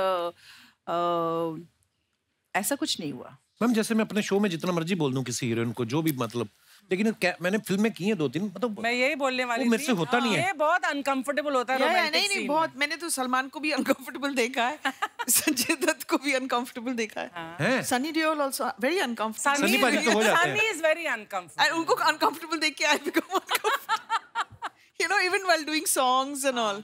ऐसा कुछ नहीं हुआ। मैम जैसे मैं अपने शो में जितना मर्ज़ी बोल दूँ किसी हीरोइन को जो भी मतलब। लेकिन मैंने फ़िल्में की हैं दो तीन मतलब मैं यही बोलने वाली मेरे से होता नहीं है। ये बहुत अनकंफर्टेबल होता है या, या, नहीं नहीं बहुत मैंने तो सलमान को भी अनकंफर्टेबल देखा है। संजय दत्त को भी अनकंफर्टेबल देखा है। Sunny Deol also very uncomfortable Sunny paaji तो हो जाते हैं। सनी इज़ वेरी अनकंफर्टेबल उनको अनकंफर्टेबल देख के I become you know even while doing songs and all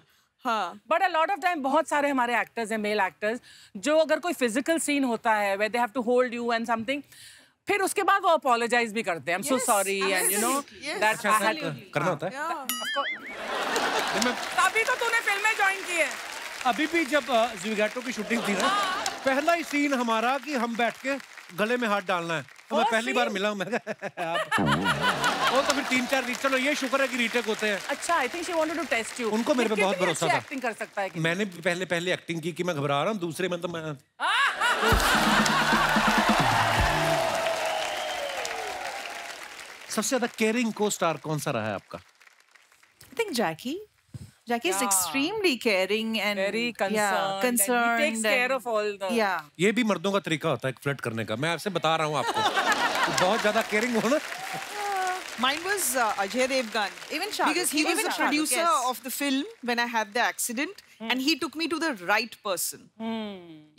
हाँ। But a lot of time बहुत सारे हमारे एक्टर्स हैं मेल एक्टर्स जो अगर कोई फ़िज़िकल सीन होता है way they have to hold you and something फिर उसके बाद वो अपोलोजाइज भी करते हैं। I am so sorry and you know. That करना होता है? तभी तो तूने फ़िल्में ज्वाइन की है। अभी भी जब जिविगैटो की शूटिंग थी ना पहला ही सीन हमारा कि हम बैठ के गले में हाथ डालना है। मैं पहली बार मिला हूँ मैं। वो तो फिर तीन चार रीच चलो ये शुक्र है कि रीटेक होते हैं। अच्छा I think she wanted to test you उनको मेरे पे बहुत भरोसा था। एक्टिंग कर सकता है कि मैंने पहले पहले एक्टिंग की कि मैं घबरा रहा हूँ दूसरे में तो मैं सबसे ज़्यादा केयरिंग को स्टार कौन सा रहा है आपका? I think Jackie. Jackie is Yeah. extremely caring and very yeah, concern concerned. Takes and- care of all the Yeah. ये भी मर्दों का तरीका होता है फ्लर्ट करने का मैं आपसे बता रहा हूँ आपको तो बहुत ज़्यादा केयरिंग हो ना Mine was uh, Ajay Devgan. Even Shah Because he was the producer yes. of the film when I had the accident, and he took me to the right person.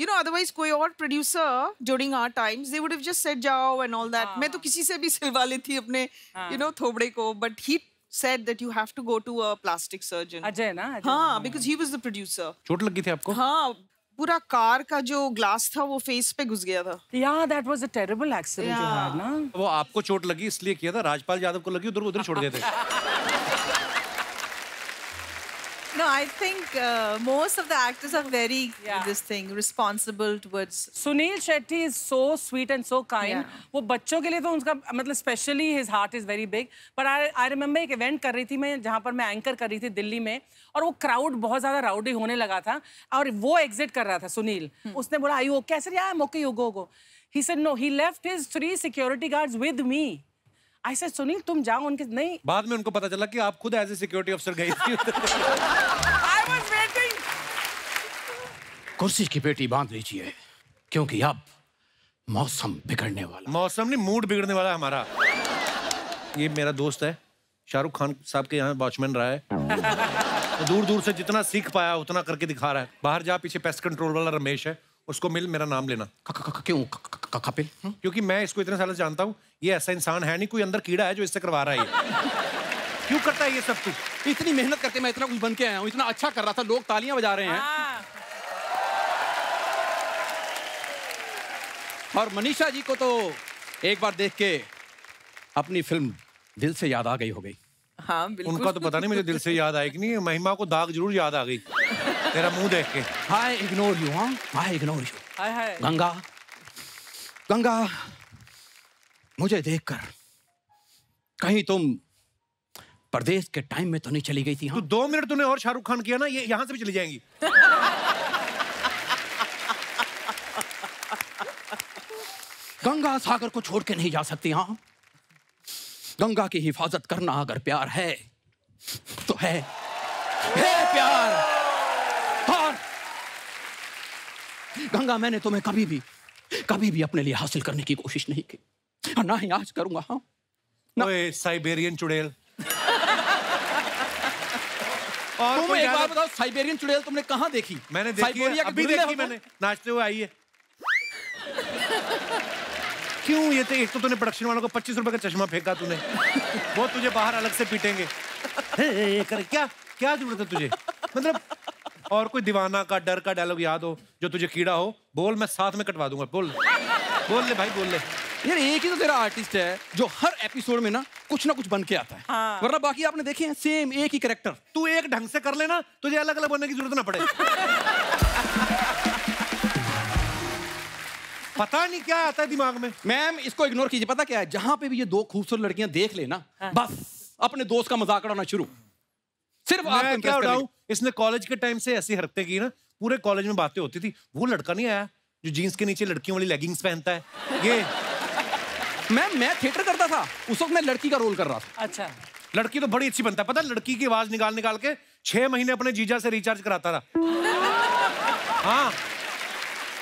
You know, otherwise, कोई और producer during our times they would have just said जाओ and all that. मैं तो किसी से भी सिलवा ली थी अपने, you know, थोबड़े को. But he said that you have to go to a plastic surgeon. Ajay ना अजय हाँ, because he was the producer. चोट लगी थी आपको हाँ, पूरा कार का जो ग्लास था वो फेस पे घुस गया था. या that was a terrible accident ना वो आपको चोट लगी इसलिए किया था राजपाल यादव को लगी उधर उधर छोड़ देते No, I think uh, most of the actors are very Yeah. this thing responsible towards. Shetty is so sweet and so kind Yeah. वो बच्चों के लिए तो उनका मतलब specially his heart is very big पर आई आई रिमेंबर एक event कर रही थी मैं जहाँ पर मैं एंकर कर रही थी दिल्ली में और वो क्राउड बहुत ज़्यादा राउडी होने लगा था और वो एग्जिट कर रहा था सुनील उसने बोला आई ओके कैसे I am okay you go go he said no he left his three security guards with me I said Sunil तुम जाओ उनके नहीं। बाद में उनको पता चला कि आप खुद एज ए सिक्योरिटी अफसर गई थी। आई वाज वेटिंग कुर्सी की पेटी बाँध लीजिए क्योंकि अब मौसम बिगड़ने वाला। मौसम नहीं मूड बिगड़ने वाला हमारा। ये मेरा दोस्त है शाहरुख खान साहब के यहाँ वॉचमैन रहा है। तो दूर दूर से जितना सीख पाया उतना करके दिखा रहा है। बाहर जा पीछे पेस्ट कंट्रोल वाला रमेश है। उसको मिल मेरा नाम लेना। क्यों? कपिल? हम्म? क्योंकि मैं इसको इतने साल से जानता हूँ ये ऐसा इंसान है नहीं कोई अंदर कीड़ा है जो इससे करवा रहा है क्यों करता है ये सब तू? इतनी मेहनत करके मैं इतना कुछ बन के आया हूँ इतना अच्छा कर रहा था लोग तालियाँ बजा रहे हैं। और मनीषा जी को तो एक बार देख के अपनी फ़िल्म दिल से याद आ गई हो गई। हाँ बिल्कुल। उनका तो पता नहीं मुझे दिल से याद आएगी नहीं महिमा को दाग ज़रूर याद आ गई। तेरा मुँह देख के। आई इग्नोर यू हाँ I ignore you hi hi Ganga. Ganga मुझे देखकर कहीं तुम परदेश के टाइम में तो नहीं चली गई थी तू हाँ दो मिनट तूने और शाहरुख खान किया ना ये यहाँ से भी चली जाएँगी। गंगा सागर को छोड़ के नहीं जा सकती हाँ गंगा की हिफाजत करना अगर प्यार है तो है। है प्यार और गंगा मैंने तुम्हें कभी भी कभी भी अपने लिए हासिल करने की कोशिश नहीं की। और ना ही आज करूँगा हाँ। ओए साइबेरियन चुड़ैल। और तुम एक dialogue- बताओ साइबेरियन चुड़ैल तुमने कहाँ देखी? मैंने देखी है, अभी देखी मैंने। नाचते हुए आई है। क्यों ये तो एक तो तूने प्रोडक्शन वालों को पच्चीस रुपए का चश्मा फेंका तूने। वो तुझे बाहर अलग से पीटेंगे। हे, कर क्या क्या ज़रूरत है तुझे? मतलब और कोई दीवाना का डर का डायलॉग याद हो जो तुझे कीड़ा हो बोल मैं साथ में कटवा दूँगा बोल। बोल ले भाई बोल ले। यार एक ही तो तेरा आर्टिस्ट है जो हर एपिसोड में ना कुछ ना कुछ बन के आता है। हाँ। वरना बाकी आपने देखे हैं सेम एक ही कैरेक्टर तू एक ढंग से कर लेना तुझे अलग अलग बनने की ज़रूरत ना पड़े। पता नहीं क्या आता है दिमाग में। मैम इसको इग्नोर कीजिए। पता क्या है जहाँ पे भी ये दो खूबसूरत लड़कियाँ देख लेना हाँ। बस अपने दोस्त का मज़ाक उड़ाना शुरू। सिर्फ़ मैं क्या उड़ाऊं इसने कॉलेज के टाइम से ऐसी हरकतें की ना पूरे कॉलेज में बातें होती थी। वो लड़का नहीं आया जो जीन्स के नीचे लड़कियों वाली लेगिंग्स पहनता है। ये। मैम मैं थिएटर करता था। उस वक्त मैं लड़की का रोल कर रहा था। अच्छा। लड़की तो बड़ी अच्छी बनता है। पता है लड़की की आवाज़ निकाल निकाल के छह महीने अपने जीजा से रिचार्ज कराता था। हाँ।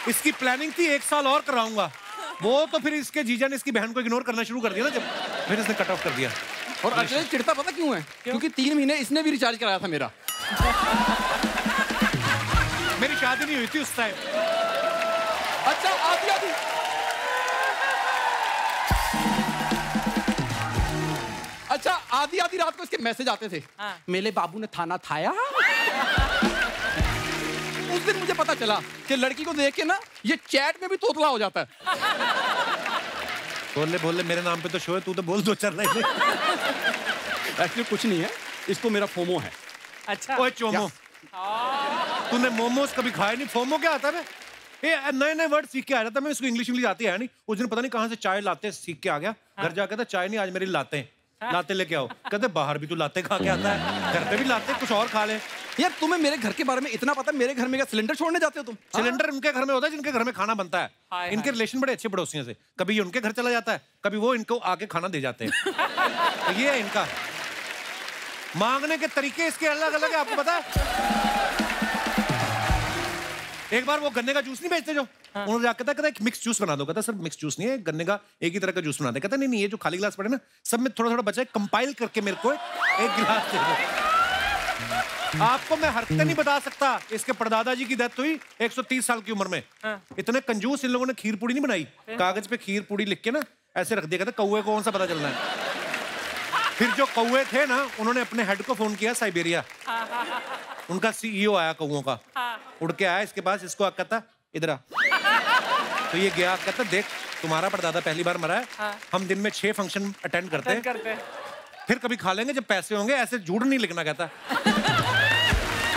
इसकी प्लानिंग थी एक साल और कराऊँगा। वो तो फिर इसके जीजा ने इसकी बहन को इग्नोर करना शुरू कर दिया ना जब फिर इसने कट ऑफ़ कर दिया। और अखिलेश चिढ़ता पता क्यों है? क्योंकि तीन महीने इसने भी रिचार्ज कराया था मेरा। मेरी शादी नहीं हुई थी उस टाइम अच्छा आती आती अच्छा आधी आधी रात को इसके मैसेज आते थे। हाँ। मेरे बाबू ने थाना थाया। उस दिन मुझे पता चला कि लड़की को देख के ना ये चैट में भी तोतला हो जाता है। बोले बोले मेरे नाम पे तो शो है तू तो बोल दो चल रहे एक्चुअली कुछ नहीं है। इसको मेरा फोमो है। अच्छा। ओए चोमो। तूने मोमोज कभी खाए नहीं? फोमो क्या आता है? ये नए नए वर्ड सीख के आ जाता है मैं इसको इंग्लिश इंग्लिश आती है नहीं? उस दिन पता नहीं कहाँ से चाय लाते सीख के आ गया। घर जाके था चाय नहीं आज मेरी लाते हैं। लाते लेके आओ। कहते बाहर भी तू लाते खा के आता है। घर पे भी लाते कुछ और खा ले। यार तुम्हें मेरे घर के बारे में इतना पता है? मेरे घर में क्या सिलेंडर छोड़ने जाते हो तुम? सिलेंडर उनके घर में होता है जिनके घर में खाना बनता है। हाय, इनके हाय। रिलेशन बड़े अच्छे पड़ोसियों से। कभी ये उनके घर चला जाता है कभी वो इनको आके खाना दे जाते हैं। तो ये है इनका। मांगने के तरीके इसके अलग अलग है आपको पता है? एक बार वो गन्ने का जूस नहीं बेचते जो? उन्होंने जाकर कहता कहता मिक्स जूस बना दो। कहता सर मिक्स जूस नहीं है गन्ने का एक ही तरह का जूस बना दे। कहता नहीं नहीं ये जो खाली गिलास पड़े ना सब में थोड़ा थोड़ा बचा है कंपाइल करके मेरे को एक गिलास दे दो। आपको मैं हरकतें नहीं बता सकता। इसके परदादा जी की डेथ हुई 130 साल की उम्र में। इतने कंजूस इन लोगों ने खीर पूड़ी नहीं बनाई। कागज़ पे खीर पूड़ी लिख के ना ऐसे रख दिया कहते कौए को कौन सा पता चलना है? फिर जो कौए थे ना उन्होंने अपने हेड को फ़ोन किया साइबेरिया उनका सीईओ आया कौओं का। उड़ के आया इसके पास इसको कहता इधर तो ये गया कहता देख तुम्हारा परदादा पहली बार मरा है। हम दिन में छह फ़ंक्शन अटेंड करते हैं। करते फिर कभी खा लेंगे जब पैसे होंगे ऐसे झूठ नहीं लिखना कहता।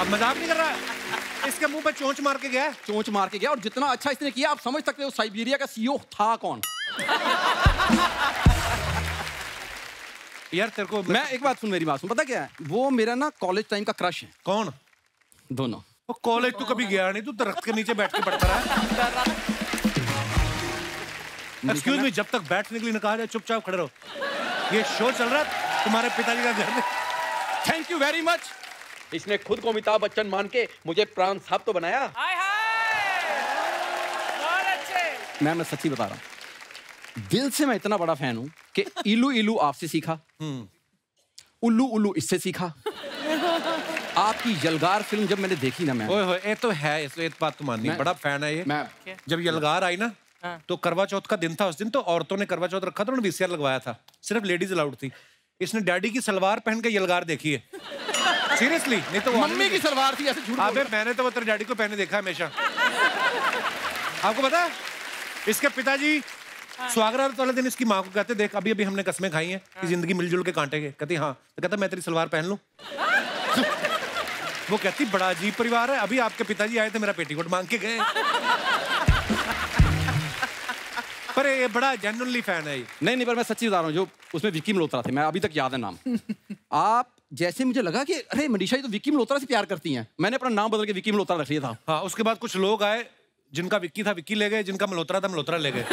अब मज़ाक नहीं कर रहा। है। इसके मुँह पे चोंच मार के गया। चोंच मार के गया और जितना अच्छा इसने किया आप समझ सकते हो साइबेरिया का सीईओ था कौन। यार तेरे को मैं एक बात सुन मेरी बात सुन। पता क्या है? वो मेरा ना कॉलेज टाइम का क्रश है। कौन? दोनों। वो कॉलेज तू कभी गया नहीं तू दरख्त के नीचे बैठ के पढ़ता रहा एक्सक्यूज मी जब तक बैठने के लिए न कहा जाए चुपचाप खड़े रहो। ये शो चल रहा है तुम्हारे पिताजी का घर में। थैंक यू वेरी मच इसने खुद को अमिताभ बच्चन मान के मुझे प्राण साहब तो बनाया। हाय हाय। बहुत अच्छे। मैं मैं सच्ची बता रहा हूँ। दिल से मैं इतना बड़ा फ़ैन हूँ कि इलू इलू आपसे सीखा। उल्लू उल्लू इससे सीखा। आपकी यलगार फ़िल्म जब मैंने देखी ना मैं ओए ये तो है इस ये बात तो माननी बड़ा फ़ैन है ये। मैं जब यलगार आई ना तो करवा चौथ का दिन था उस दिन तो औरतों ने करवा चौथ रखा था उन्होंने वीसीआर लगवाया था। सिर्फ़ लेडीज़ अलाउड थी। इसने डैडी की सलवार पहन के यलगार देखी है। सीरियसली नहीं तो मम्मी की सलवार थी ऐसे झूठ अबे मैंने तो वो तेरे डैडी को पहने देखा हमेशा। आपको पता है? इसके पिताजी स्वागरात वाले दिन इसकी माँ को कहते देख अभी अभी हमने कस्में खाई हैं कि ज़िंदगी मिलजुल के काटेंगे कहती हाँ। तो कहता मैं तेरी सलवार पहन लूँ? वो कहती बड़ा अजीब परिवार है। अभी आपके पिताजी आए थे मेरा पेटीकोट मांग के गए। पर ये बड़ा जेन्युइनली फ़ैन है ये। नहीं नहीं पर मैं सच्ची बता रहा हूँ जो उसमें विक्की मल्होत्रा थे मैं अभी तक याद है नाम। आप जैसे मुझे लगा कि अरे मनीषा जी तो विक्की मल्होत्रा से प्यार करती हैं। मैंने अपना नाम बदल के विक्की मल्होत्रा रख लिया था। हाँ उसके बाद कुछ लोग आए जिनका विक्की था विक्की ले गए जिनका मल्होत्रा था मल्होत्रा ले गए।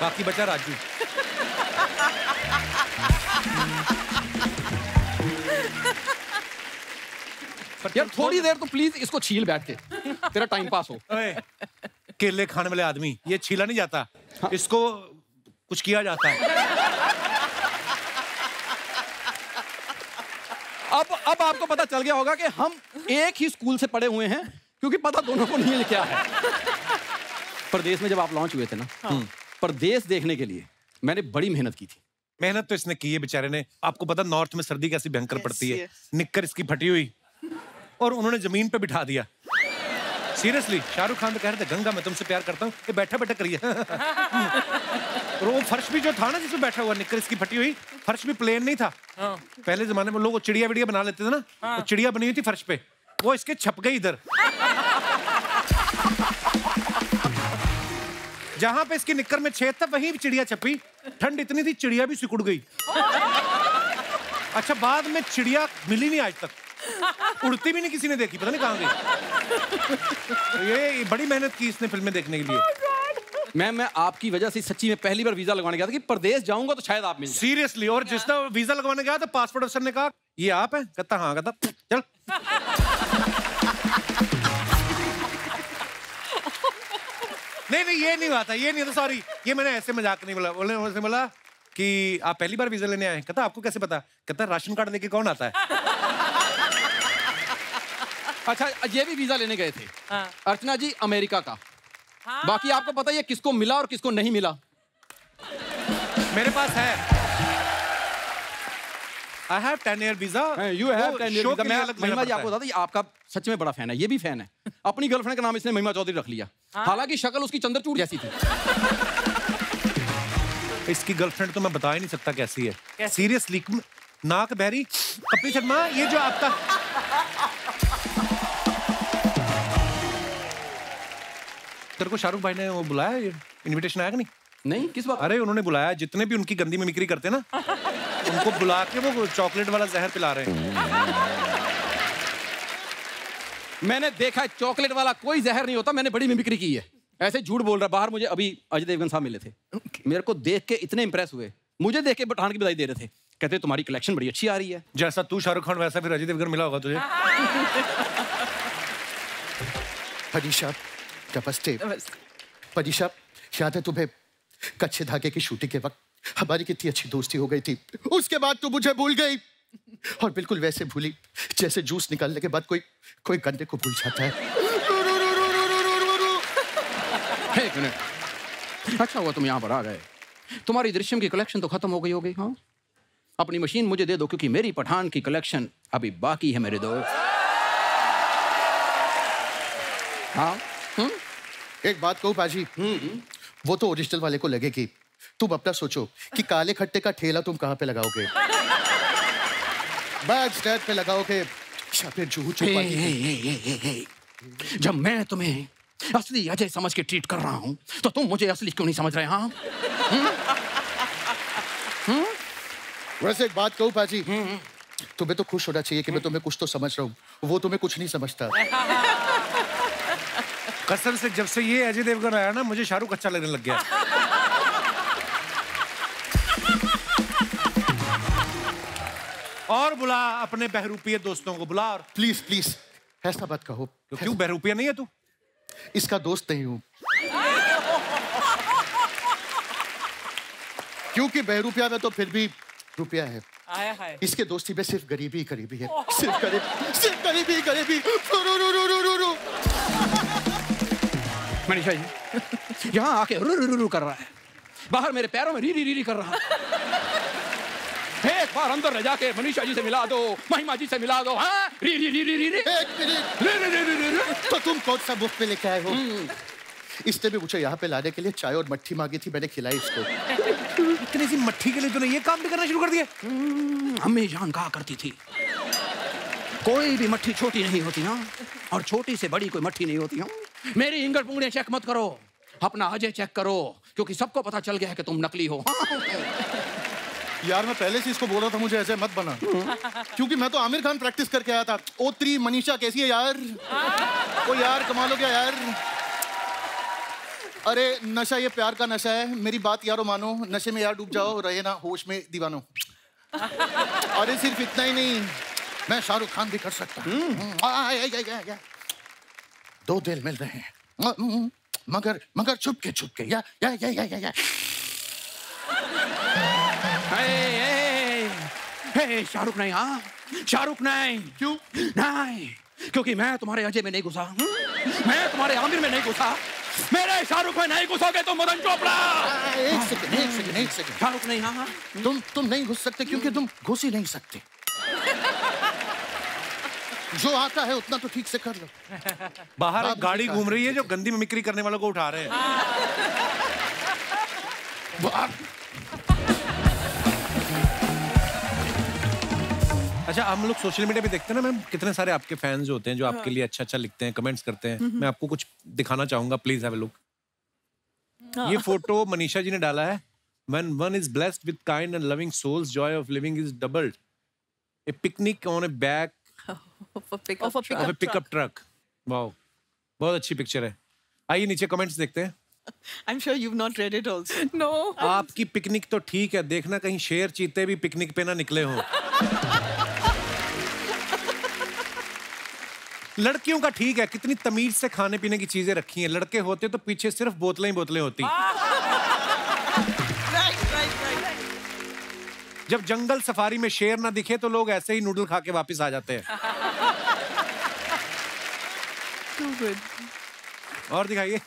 बाकी बचा राजू। यार थोड़ी देर तो प्लीज़ इसको छील बैठ के। तेरा टाइम पास हो। केले खाने वाले आदमी ये छीला नहीं जाता। इसको कुछ किया जाता है। अब अब आपको पता चल गया होगा कि हम एक ही स्कूल से पढ़े हुए हैं क्योंकि पता दोनों को नहीं है क्या है। प्रदेश में जब आप लॉन्च हुए थे ना हाँ। प्रदेश देखने के लिए मैंने बड़ी मेहनत की थी। मेहनत तो इसने की है बेचारे ने। आपको पता नॉर्थ में सर्दी कैसी भयंकर Yes, पड़ती है। yes. निक्कर इसकी फटी हुई। और उन्होंने ज़मीन पे बिठा दिया। सीरियसली शाहरुख खान तो कह रहे थे गंगा मैं तुमसे प्यार करता हूँ बैठा बैठा करिए। और वो फर्श भी जो था ना जिसमें बैठा हुआ निकर इसकी फटी हुई फर्श भी प्लेन नहीं था। पहले जमाने में लोग चिड़िया विड़िया बना लेते थे ना तो चिड़िया बनी हुई थी फर्श पे। वो इसके छप गई इधर। जहाँ पे इसकी निक्कर में छेद था वहीं चिड़िया छपी। ठंड इतनी थी चिड़िया भी सिकुड़ गई। अच्छा बाद में चिड़िया मिली नहीं आज तक। उड़ती भी नहीं किसी ने देखी पता नहीं कहाँ गई। तो ये बड़ी मेहनत की इसने फ़िल्में देखने के लिए। मैं मैं आपकी वजह से सच्ची में पहली बार वीज़ा लगवाने गया था कि प्रदेश जाऊँगा तो शायद आप मिल सीरियसली और जिसने वीज़ा लगवाने गया तो पासपोर्ट अफसर ने कहा ये आप है? कहता हाँ कहता चल। नहीं नहीं ये नहीं हुआ था ये नहीं था सॉरी ये मैंने ऐसे मज़ाक नहीं बोला। बोले उसने बोला कि आप पहली बार वीज़ा लेने आए कहता आपको कैसे पता? कहता राशन कार्ड लेके कौन आता है? अच्छा ये भी वीज़ा लेने गए थे। अर्चना जी अमेरिका का। बाकी आपको पता ही है किसको मिला और किसको नहीं मिला। मेरे पास है। I have ten year visa you have मैं महिमा जी आपको बता दें, ये आपका सच में बड़ा फ़ैन है ये भी फ़ैन है। अपनी गर्लफ्रेंड का नाम इसने महिमा चौधरी रख लिया। हालाँकि शक्ल उसकी चंद्रचूड़ जैसी थी। इसकी गर्लफ्रेंड तो मैं बता ही नहीं सकता कैसी है। सीरियसली नाक बहरी कपिल शर्मा ये जो आपका तेरे को शाहरुख भाई ने वो बुलाया? इनविटेशन आया कि नहीं? नहीं किस बात? अरे उन्होंने बुलाया। जितने भी उनकी गंदी मिमिक्री करते ना उनको बुला के वो चॉकलेट वाला जहर पिला रहे हैं। मैंने देखा है चॉकलेट वाला कोई जहर नहीं होता मैंने बड़ी मिमिक्री की है। ऐसे झूठ बोल रहा बाहर मुझे अभी अजय देवगन साहब मिले थे। मेरे को देख के इतने इंप्रेस हुए। मुझे देख के पठान की बधाई दे रहे थे। कहते तुम्हारी कलेक्शन बड़ी अच्छी आ रही है। जैसा तू शाहरुख खान वैसा फिर अजय देवगन मिला होगा तुझे। परीशा नमस्ते परीशा याद है तुम्हें? कच्चे धागे की शूटिंग के वक्त हमारी कितनी अच्छी दोस्ती हो गई थी। उसके बाद तू मुझे भूल गई। और बिल्कुल वैसे भूली जैसे जूस निकालने के बाद कोई कोई गंदे को भूल जाता है। एक मिनट। अच्छा हुआ तुम यहाँ पर आ गए। तुम्हारी दृश्यम की कलेक्शन तो खत्म हो गई हो गई हाँ? अपनी मशीन मुझे दे दो क्योंकि मेरी पठान की कलेक्शन अभी बाकी है मेरे दोस्त। हाँ? हम्म? एक बात कहूँ पाजी? वो तो ओरिजिनल वाले को लगेगी। तुम अपना सोचो कि काले खट्टे का ठेला तुम कहाँ पे लगाओगे? बैग स्टैंड पे लगाओगे। जब मैं तुम्हें असली अजय समझ के ट्रीट कर रहा हूँ तो तुम मुझे असली क्यों नहीं समझ रहे हाँ? वैसे एक बात कहूँ पाजी तुम्हें तो खुश होना चाहिए कि मैं तुम्हें कुछ तो समझ रहा हूँ। वो तुम्हें कुछ नहीं समझता। कसम से जब से ये अजय देवगन आया ना मुझे शाहरुख अच्छा लगने लग गया। और बुला अपने बहरूपिये दोस्तों को बुला और प्लीज़ प्लीज़ ऐसा बात कहो। तो क्यों बहरूपिया नहीं है तू? इसका दोस्त नहीं हूँ। क्योंकि बहरूपिया में तो फिर भी रुपया है। आया है। इसके दोस्ती में सिर्फ़ गरीबी ही गरीबी है। सिर्फ़ गरीब सिर्फ़ गरीबी गरीबी। रू रू रू रू रू रू। मनीषा जी यहाँ आके रू रू रू कर रहा है। बाहर मेरे पैरों में री री री री कर रहा है। एक बार अंदर ले जाके मनीषा जी से मिला दो महिमा जी से मिला दो हाँ? री री री री री री एक मिनट। री री री री री तो तुम कौन सा मुफ़्त में लेके आए हो? इसने भी मुझे यहाँ पे लाने के लिए चाय और मट्ठी मांगी थी मैंने खिलाई इसको। इतनी सी मट्ठी के लिए तूने ये काम भी करना शुरू कर दिया? अम्मी जान कहा करती थी। कोई भी मट्ठी छोटी नहीं होती हाँ और छोटी से बड़ी कोई मट्ठी नहीं होती हाँ? मेरी इंगल पुंगलियाँ चेक मत करो। अपना अजय चेक करो क्योंकि सबको पता चल गया है कि तुम नकली हो। हाँ? यार मैं पहले से इसको बोल रहा था मुझे ऐसे मत बना। क्योंकि मैं तो आमिर खान प्रैक्टिस करके आया था। ओ त्री मनीषा कैसी है यार? ओ यार कमाल हो गया यार। अरे नशा ये प्यार का नशा है। मेरी बात यारो मानो। नशे में यार डूब जाओ रहे ना होश में दीवानो। अरे सिर्फ़ इतना ही नहीं मैं शाहरुख खान भी कर सकता। हूँ आ, आ, आ, आ। दो दिल मिल रहे हैं। मगर मगर छुप के छुप के या या या या या, या। हे, हे, हे, शाहरुख नहीं हाँ? शाहरुख नहीं। क्यों? नहीं क्योंकि मैं तुम्हारे अजय में नहीं घुसा। मैं तुम्हारे आमिर में नहीं घुसा। मेरे शाहरुख में नहीं घुसोगे तुम मदन चोपड़ा। एक सेकंड एक सेकंड एक सेकंड। शाहरुख नहीं हाँ हाँ। तुम तुम नहीं घुस सकते क्योंकि तुम घुस ही नहीं सकते। जो आता है उतना तो ठीक से कर लो। बाहर आप एक गाड़ी घूम रही है जो गंदी मिमिक्री करने वालों को उठा रहे हैं। अच्छा हम लोग सोशल मीडिया पे देखते हैं ना मैम कितने सारे आपके फैंस होते हैं जो आपके लिए अच्छा अच्छा लिखते हैं कमेंट्स करते हैं। मैं आपको कुछ दिखाना चाहूँगा प्लीज़ हैव अ लुक ये फ़ोटो मनीषा जी ने डाला है। When one is blessed with kind and loving souls joy of living is doubled a picnic on a back of a pickup Of a of a pickup truck. wow. बहुत अच्छी picture है। आइए नीचे comments देखते हैं। I'm sure you've not read it also. No. आपकी picnic तो ठीक है। देखना कहीं शेर चीते भी पिकनिक पे ना निकले हों। लड़कियों का ठीक है। कितनी तमीज से खाने पीने की चीज़ें रखी हैं। लड़के होते तो पीछे सिर्फ़ बोतलें ही बोतलें होती। Right, right, right. जब जंगल सफारी में शेर ना दिखे तो लोग ऐसे ही नूडल खा के वापस आ जाते हैं. और दिखाइए।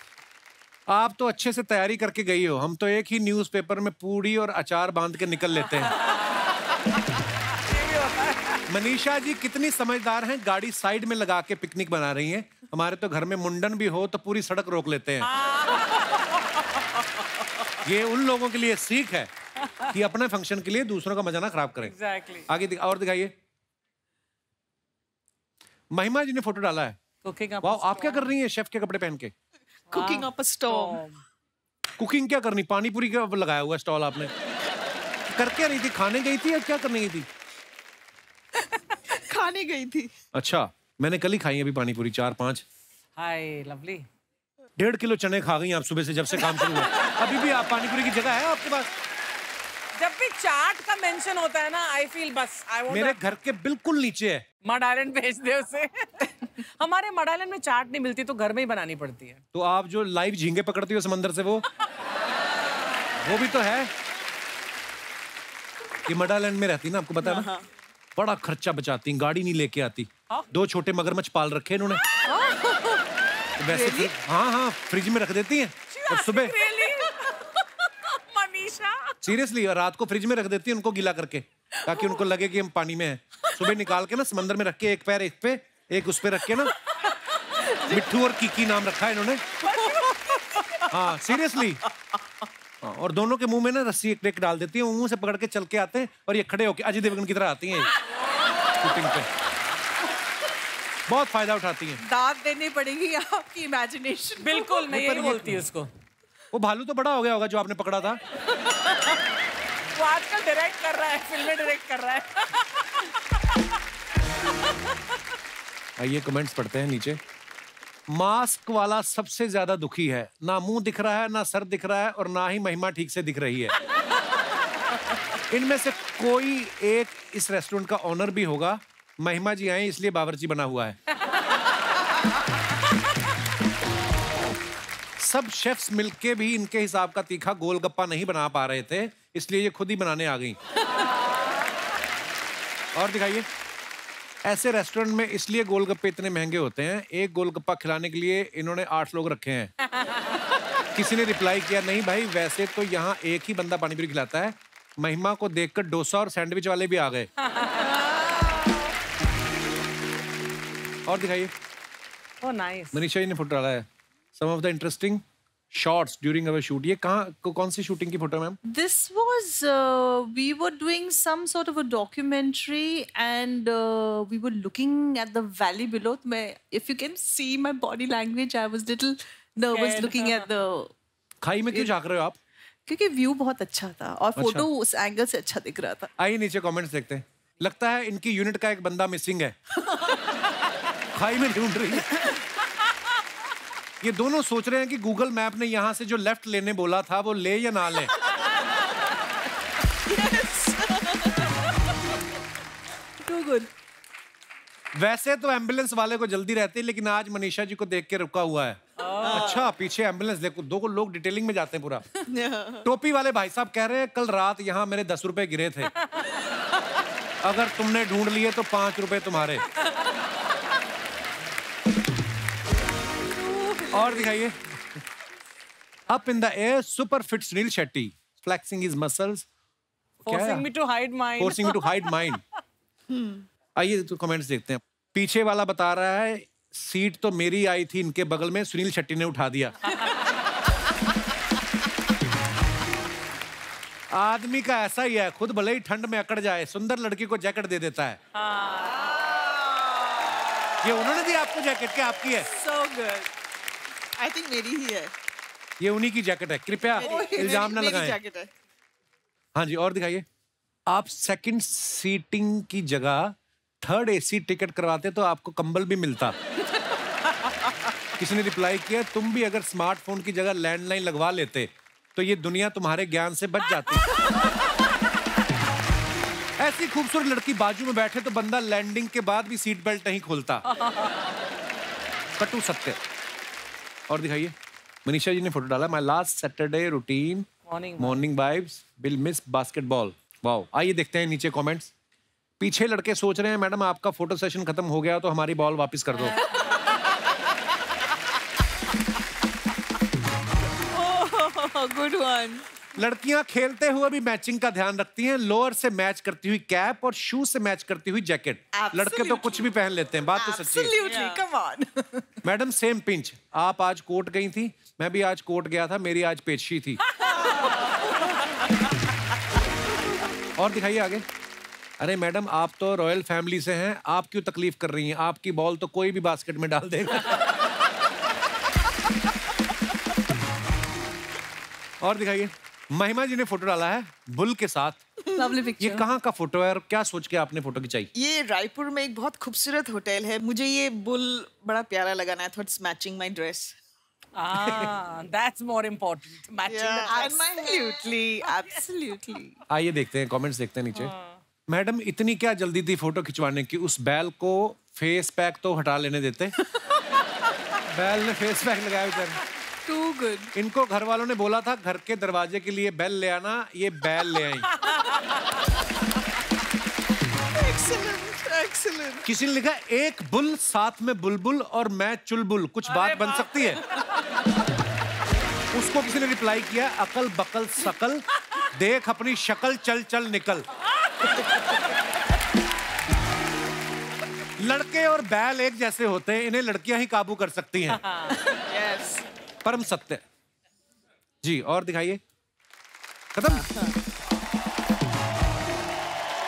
आप तो अच्छे से तैयारी करके गई हो। हम तो एक ही न्यूज़पेपर में पूड़ी और अचार बाँध के निकल लेते हैं। मनीषा जी कितनी समझदार हैं गाड़ी साइड में लगा के पिकनिक बना रही हैं। हमारे तो घर में मुंडन भी हो तो पूरी सड़क रोक लेते हैं। ये उन लोगों के लिए सीख है कि अपने फ़ंक्शन के लिए दूसरों का मज़ा ना खराब करें। एग्जैक्टली आगे दिखा, और दिखाइए। महिमा जी ने फ़ोटो डाला है। कुकिंग वाह आप क्या कर रही हैं शेफ के कपड़े पहन के? Up a storm. कुकिंग क्या करनी? पानी पूरी का लगाया हुआ स्टॉल आपने। कर क्या रही थी खाने गई थी या क्या करने गई थी? खाने गई थी। अच्छा मैंने कल ही खाई अभी पानी पूरी चार पाँच। हाय लवली डेढ़ किलो चने खा गई आप सुबह से जब से काम शुरू हुआ। अभी भी आप पानी पूरी की जगह है आपके पास? जब भी चाट का मेंशन होता है ना आई फील बस आई मेरे वांट घर के बिल्कुल नीचे है। मड आइलैंड भेज दे उसे। हमारे मड आइलैंड में चाट नहीं मिलती तो घर में ही बनानी पड़ती है। तो आप जो लाइव झींगे पकड़ती हो समंदर से वो? वो भी तो है। ये मडालैंड में रहती ना आपको पता ना? बड़ा खर्चा बचाती गाड़ी नहीं लेके आती। हाँ? दो छोटे मगरमच्छ पाल रखे इन्होंने। तो वैसे फ्रि- हाँ हाँ फ्रिज में रख देती हैं। और सुबह सीरियसली और रात को फ्रिज में रख देती है उनको गीला करके ताकि उनको लगे कि हम पानी में हैं। सुबह निकाल के ना समंदर में रख के एक पैर एक पे एक उस पे रख के ना मिट्टू और कीकी नाम रखा है इन्होंने। हाँ सीरियसली हाँ, और दोनों के मुँह में ना रस्सी एक एक डाल देती है मुँह से पकड़ के चल के आते हैं और ये खड़े होके अजय देवगन की तरह आती हैं शूटिंग पे। बहुत फ़ायदा उठाती हैं। दाद देनी पड़ेगी आपकी इमेजिनेशन बिल्कुल मैं यही बोलती हूँ उसको वो भालू तो बड़ा हो गया होगा जो आपने पकड़ा था। वो आजकल डायरेक्ट कर रहा है फ़िल्में डायरेक्ट कर रहा है। आइए कमेंट्स पढ़ते हैं नीचे। मास्क वाला सबसे ज़्यादा दुखी है। ना मुँह दिख रहा है ना सर दिख रहा है और ना ही महिमा ठीक से दिख रही है। इनमें से कोई एक इस रेस्टोरेंट का ऑनर भी होगा। महिमा जी आए इसलिए बावर्ची बना हुआ है। सब शेफ्स मिलके भी इनके हिसाब का तीखा गोलगप्पा नहीं बना पा रहे थे इसलिए ये खुद ही बनाने आ गई। और दिखाइए ऐसे रेस्टोरेंट में इसलिए गोलगप्पे इतने महँगे होते हैं एक गोलगप्पा खिलाने के लिए इन्होंने आठ लोग रखे हैं। किसी ने रिप्लाई किया नहीं भाई वैसे तो यहाँ एक ही बंदा पानी पूरी खिलाता है महिमा को देखकर डोसा और सैंडविच वाले भी आ गए। और दिखाइए ओह नाइस मनीषा जी ने फ़ोटो डाला है। Some of the interesting shots during our shoot ये कहाँ को- कौन सी शूटिंग की फ़ोटो है This was, uh, we were doing some sort of a documentary and uh, we were looking at the valley below. If you can see my body language, I was little nervous Scared. looking at the खाई में क्यों झाँक रहे हो आप क्योंकि view बहुत अच्छा था और फ़ोटो उस एंगल से अच्छा दिख रहा था आइए नीचे कमेंट्स देखते हैं लगता है इनकी यूनिट का एक बंदा मिसिंग है खाई में ढूंढ रही है ये दोनों सोच रहे हैं कि गूगल मैप ने यहाँ से जो लेफ़्ट लेने बोला था वो ले या ना ले? वैसे तो एंबुलेंस वाले को जल्दी रहती है लेकिन आज मनीषा जी को देख के रुका हुआ है। अच्छा पीछे एंबुलेंस देखो दो को लोग डिटेलिंग में जाते हैं पूरा। टोपी वाले भाई साहब कह रहे हैं कल रात यहाँ मेरे दस रुपए गिरे थे। अगर तुमने ढूंढ लिए तो पाँच रुपए तुम्हारे। और दिखाइए। Up in the air super fit Sunil Shetty flexing his muscles forcing me to hide mind forcing me to hide mind आइए तो कमेंट्स देखते हैं। पीछे वाला बता रहा है सीट तो मेरी आई थी इनके बगल में सुनील शेट्टी ने उठा दिया। आदमी का ऐसा ही है खुद भले ही ठंड में अकड़ जाए सुंदर लड़की को जैकेट दे देता है। ये उन्होंने दी आपको जैकेट क्या आपकी है? सो गुड आई थिंक मेरी ही है। ये उन्हीं की जैकेट है। कृपया इल्ज़ाम ना लगाएँ। हाँ। जी और दिखाइए। आप सेकंड सीटिंग की जगह थर्ड एसी टिकट करवाते तो आपको कंबल भी मिलता। किसी ने रिप्लाई किया तुम भी अगर स्मार्टफ़ोन की जगह लैंडलाइन लगवा लेते तो ये दुनिया तुम्हारे ज्ञान से बच जाती। ऐसी खूबसूरत लड़की बाजू में बैठे तो बंदा लैंडिंग के बाद भी सीट बेल्ट नहीं खोलता। कटू सत्य। और दिखाइए। मनीषा जी ने फ़ोटो डाला। My last Saturday routine morning vibes will miss basketball wow आइए देखते हैं नीचे कमेंट्स पीछे लड़के सोच रहे हैं मैडम आपका फ़ोटो सेशन खत्म हो गया तो हमारी बॉल वापस कर दो। गुड वन लड़कियाँ खेलते हुए भी मैचिंग का ध्यान रखती हैं। लोअर से मैच करती हुई कैप और शूज़ से मैच करती हुई जैकेट Absolutely. लड़के तो कुछ भी पहन लेते हैं बात तो सच्ची है। Absolutely come on madam same pinch आप आज कोर्ट गई थी मैं भी आज कोर्ट गया था मेरी आज पेशी थी। और दिखाइए आगे। अरे मैडम आप तो रॉयल फैमिली से हैं आप क्यों तकलीफ़ कर रही हैं? आपकी बॉल तो कोई भी बास्केट में डाल देगा। और दिखाइए। महिमा जी ने फ़ोटो डाला है बुल के साथ। लवली पिक्चर ये कहाँ का फ़ोटो है और क्या सोच के आपने फ़ोटो खिंचाई? ये रायपुर में एक बहुत खूबसूरत होटल है। मुझे ये बुल बड़ा प्यारा लगा ना थॉट्स मैचिंग माय ड्रेस आइए देखते हैं कमेंट्स देखते हैं नीचे। मैडम इतनी क्या जल्दी थी फ़ोटो खिंचवाने की? उस बैल को फेस पैक तो हटा लेने देते। बैल ने फेस पैक लगाया बेचारे टू गुड इनको घर वालों ने बोला था घर के दरवाजे के लिए बेल ले आना ये बैल ले आई. एक्सीलेंट एक्सीलेंट किसी ने लिखा एक बुल साथ में बुलबुल और मैं चुलबुल। कुछ बात बन सकती है। उसको किसी ने रिप्लाई किया अकल बकल सकल देख अपनी शक्ल चल चल निकल। लड़के और बैल एक जैसे होते हैं इन्हें लड़कियाँ ही काबू कर सकती हैं। यस परम सत्य। जी और दिखाइए। खत्म।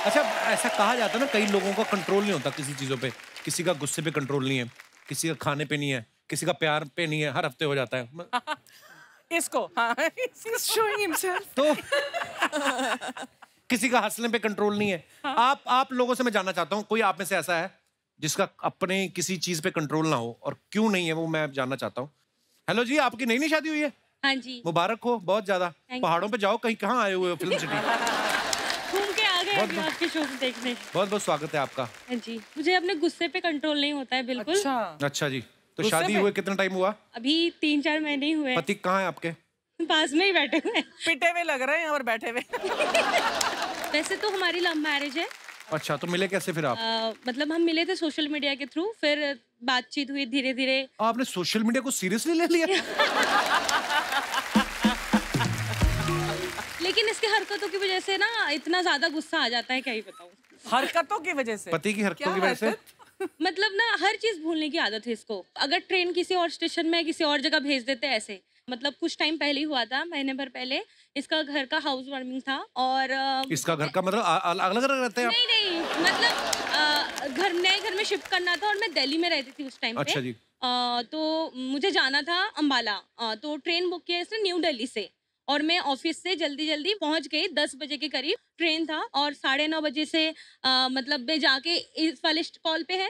अच्छा ऐसा कहा जाता है ना कई लोगों का कंट्रोल नहीं होता किसी चीज़ों पे। किसी का गुस्से पे कंट्रोल नहीं है किसी का खाने पे नहीं है किसी का प्यार पे नहीं है हर हफ़्ते हो जाता है। इसको हाँ तो किसी का हंसने पे कंट्रोल नहीं है। आप आप लोगों से मैं जानना चाहता हूँ कोई आप में से ऐसा है जिसका अपने किसी चीज़ पे कंट्रोल ना हो? और क्यों नहीं है वो मैं जानना चाहता हूँ। हेलो जी आपकी नई नई शादी हुई है? हाँ जी। मुबारक हो बहुत ज़्यादा। पहाड़ों पे जाओ कहीं कहाँ आए हुए हो फ़िल्म सिटी? घूम के आ गए अभी आपके शो को देखने। बहुत बहुत स्वागत है आपका। हाँ जी मुझे अपने गुस्से पे कंट्रोल नहीं होता है बिल्कुल। अच्छा। अच्छा जी तो शादी हुए कितना टाइम हुआ? अभी तीन चार महीने ही हुए पति कहाँ है आपके? पास में ही बैठे हुए। पिटे हुए लग रहे हैं और बैठे हुए। वैसे तो हमारी लव मैरिज है। अच्छा तो मिले कैसे फिर आप? अ, मतलब हम मिले थे सोशल मीडिया के थ्रू फिर बातचीत हुई धीरे धीरे आपने सोशल मीडिया को सीरियसली ले लिया? लेकिन इसकी हरकतों की वजह से ना इतना ज़्यादा गुस्सा आ जाता है क्या ही बताऊँ? हरकतों की वजह से? पति की हरकतों की वजह से? मतलब ना हर चीज़ भूलने की आदत है इसको। अगर ट्रेन किसी और स्टेशन में किसी और जगह भेज देते हैं ऐसे। मतलब कुछ टाइम पहले ही हुआ था महीने भर पहले। इसका घर का हाउस वार्मिंग था और इसका घर का मतलब अलग अलग रहते हैं नहीं नहीं मतलब घर नए घर में शिफ्ट करना था और मैं दिल्ली में रहती थी उस टाइम अच्छा पे। अच्छा जी। अ, तो मुझे जाना था अम्बाला तो ट्रेन बुक किया इसने न्यू दिल्ली से। और मैं ऑफ़िस से जल्दी जल्दी पहुँच गई दस बजे के करीब। ट्रेन था और साढ़े नौ बजे से अ, मतलब मैं जाके इस वाले कॉल पे है।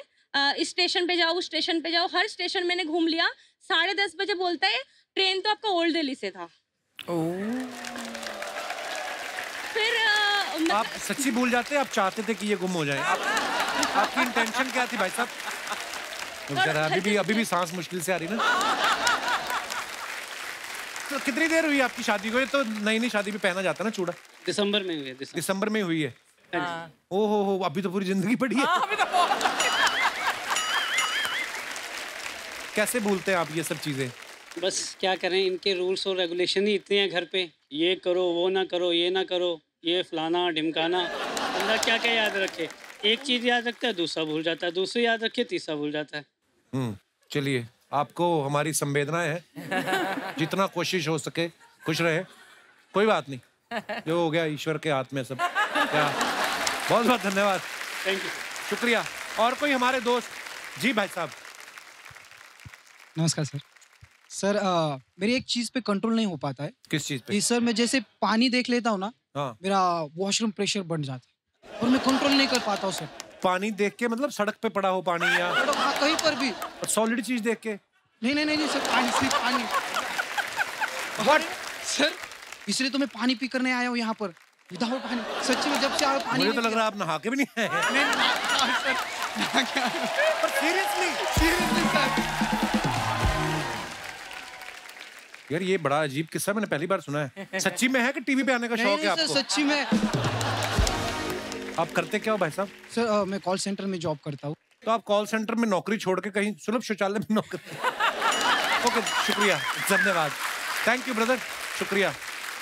इस स्टेशन पे जाओ उस स्टेशन पे जाओ। हर स्टेशन मैंने घूम लिया। साढ़े दस बजे बोलता है ट्रेन तो आपका ओल्ड दिल्ली से था। फिर अ, मत- आप सच्ची भूल जाते आप चाहते थे कि ये गुम हो जाए? आप, आपकी इंटेंशन क्या थी भाई साहब? तो बेचारा अभी भी अभी भी सांस मुश्किल से आ रही ना? तो कितनी देर हुई आपकी शादी को? ये तो नई नई शादी में पहना जाता है ना चूड़ा। दिसंबर में हुए दिसंबर। दिसंबर में हुई है? ओ हो हो अभी तो पूरी ज़िंदगी पड़ी है। हाँ, अभी तो कैसे भूलते हैं आप ये सब चीज़ें? बस क्या करें इनके रूल्स और रेगुलेशन ही इतने हैं घर पे। ये करो वो ना करो ये ना करो ये फलाना ढिमकाना। बंदा क्या क्या याद रखे। एक चीज़ याद रखता है दूसरा भूल जाता है दूसरी याद रखे तीसरा भूल जाता है। हम्म चलिए आपको हमारी संवेदना है। जितना कोशिश हो सके खुश रहे। कोई बात नहीं जो हो गया ईश्वर के हाथ में सब। क्या? बहुत बहुत धन्यवाद। थैंक यू शुक्रिया। और कोई हमारे दोस्त? जी भाई साहब। नमस्कार सर। सर अ, मेरी एक चीज़ पे कंट्रोल नहीं हो पाता है। किस चीज़ पे? कि सर मैं जैसे पानी देख लेता हूँ ना हाँ। मेरा वॉशरूम प्रेशर बढ़ जाता है। और मैं कंट्रोल नहीं कर पाता सर पानी देख के मतलब सड़क पे पड़ा हो पानी या हाँ, कहीं पर भी। सॉलिड चीज़ देख के। नहीं नहीं नहीं नहीं, सर पानी सिर्फ़ पानी। सर इसलिए तो मैं पानी पी करने आया हूँ यहाँ पर। विदाउट पानी। सच्ची में जब से आया पानी मुझे तो लग रहा है आप नहा के भी नहीं आए। हाँ, सर। पर सीरियसली Seriously, सर। यार ये बड़ा अजीब किस्सा मैंने पहली बार सुना है। सच्ची में है कि टीवी पे आने का शौक है आपको? सच्ची में आप करते क्या हो भाई साहब? सर अ, मैं कॉल सेंटर में जॉब करता हूँ। तो आप कॉल सेंटर में नौकरी छोड़ के कहीं सुलभ शौचालय में नौकरी ओके शुक्रिया धन्यवाद। थैंक यू ब्रदर शुक्रिया।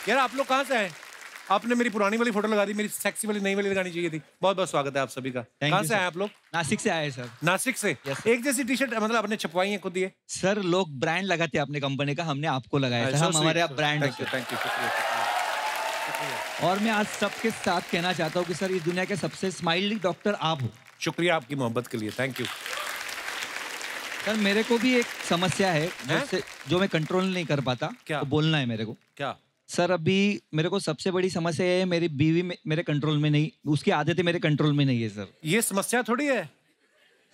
यार आप लोग कहाँ से आए? आपने मेरी पुरानी वाली फ़ोटो लगा दी मेरी सेक्सी वाली नई वाली लगानी चाहिए थी। बहुत बहुत स्वागत है आप सभी का। कहाँ से आए आप लोग? नासिक से आए सर नासिक से? Yes, एक जैसी टी शर्ट मतलब आपने छपवाई है खुद ये? सर लोग ब्रांड लगाते हैं अपने कंपनी का हमने आपको लगाया था हम हमारे आप brand thank you thank you शुक्रिया। और मैं आज सबके साथ कहना चाहता हूँ कि सर इस दुनिया के सबसे स्माइली डॉक्टर आप हो। शुक्रिया आपकी मोहब्बत के लिए। थैंक यू सर मेरे को भी एक समस्या है जो, जो मैं कंट्रोल नहीं कर पाता क्या? तो बोलना है मेरे को। क्या? सर अभी मेरे को सबसे बड़ी समस्या है मेरी बीवी में, मेरे कंट्रोल में नहीं उसकी आदतें मेरे कंट्रोल में नहीं है सर। ये समस्या थोड़ी है।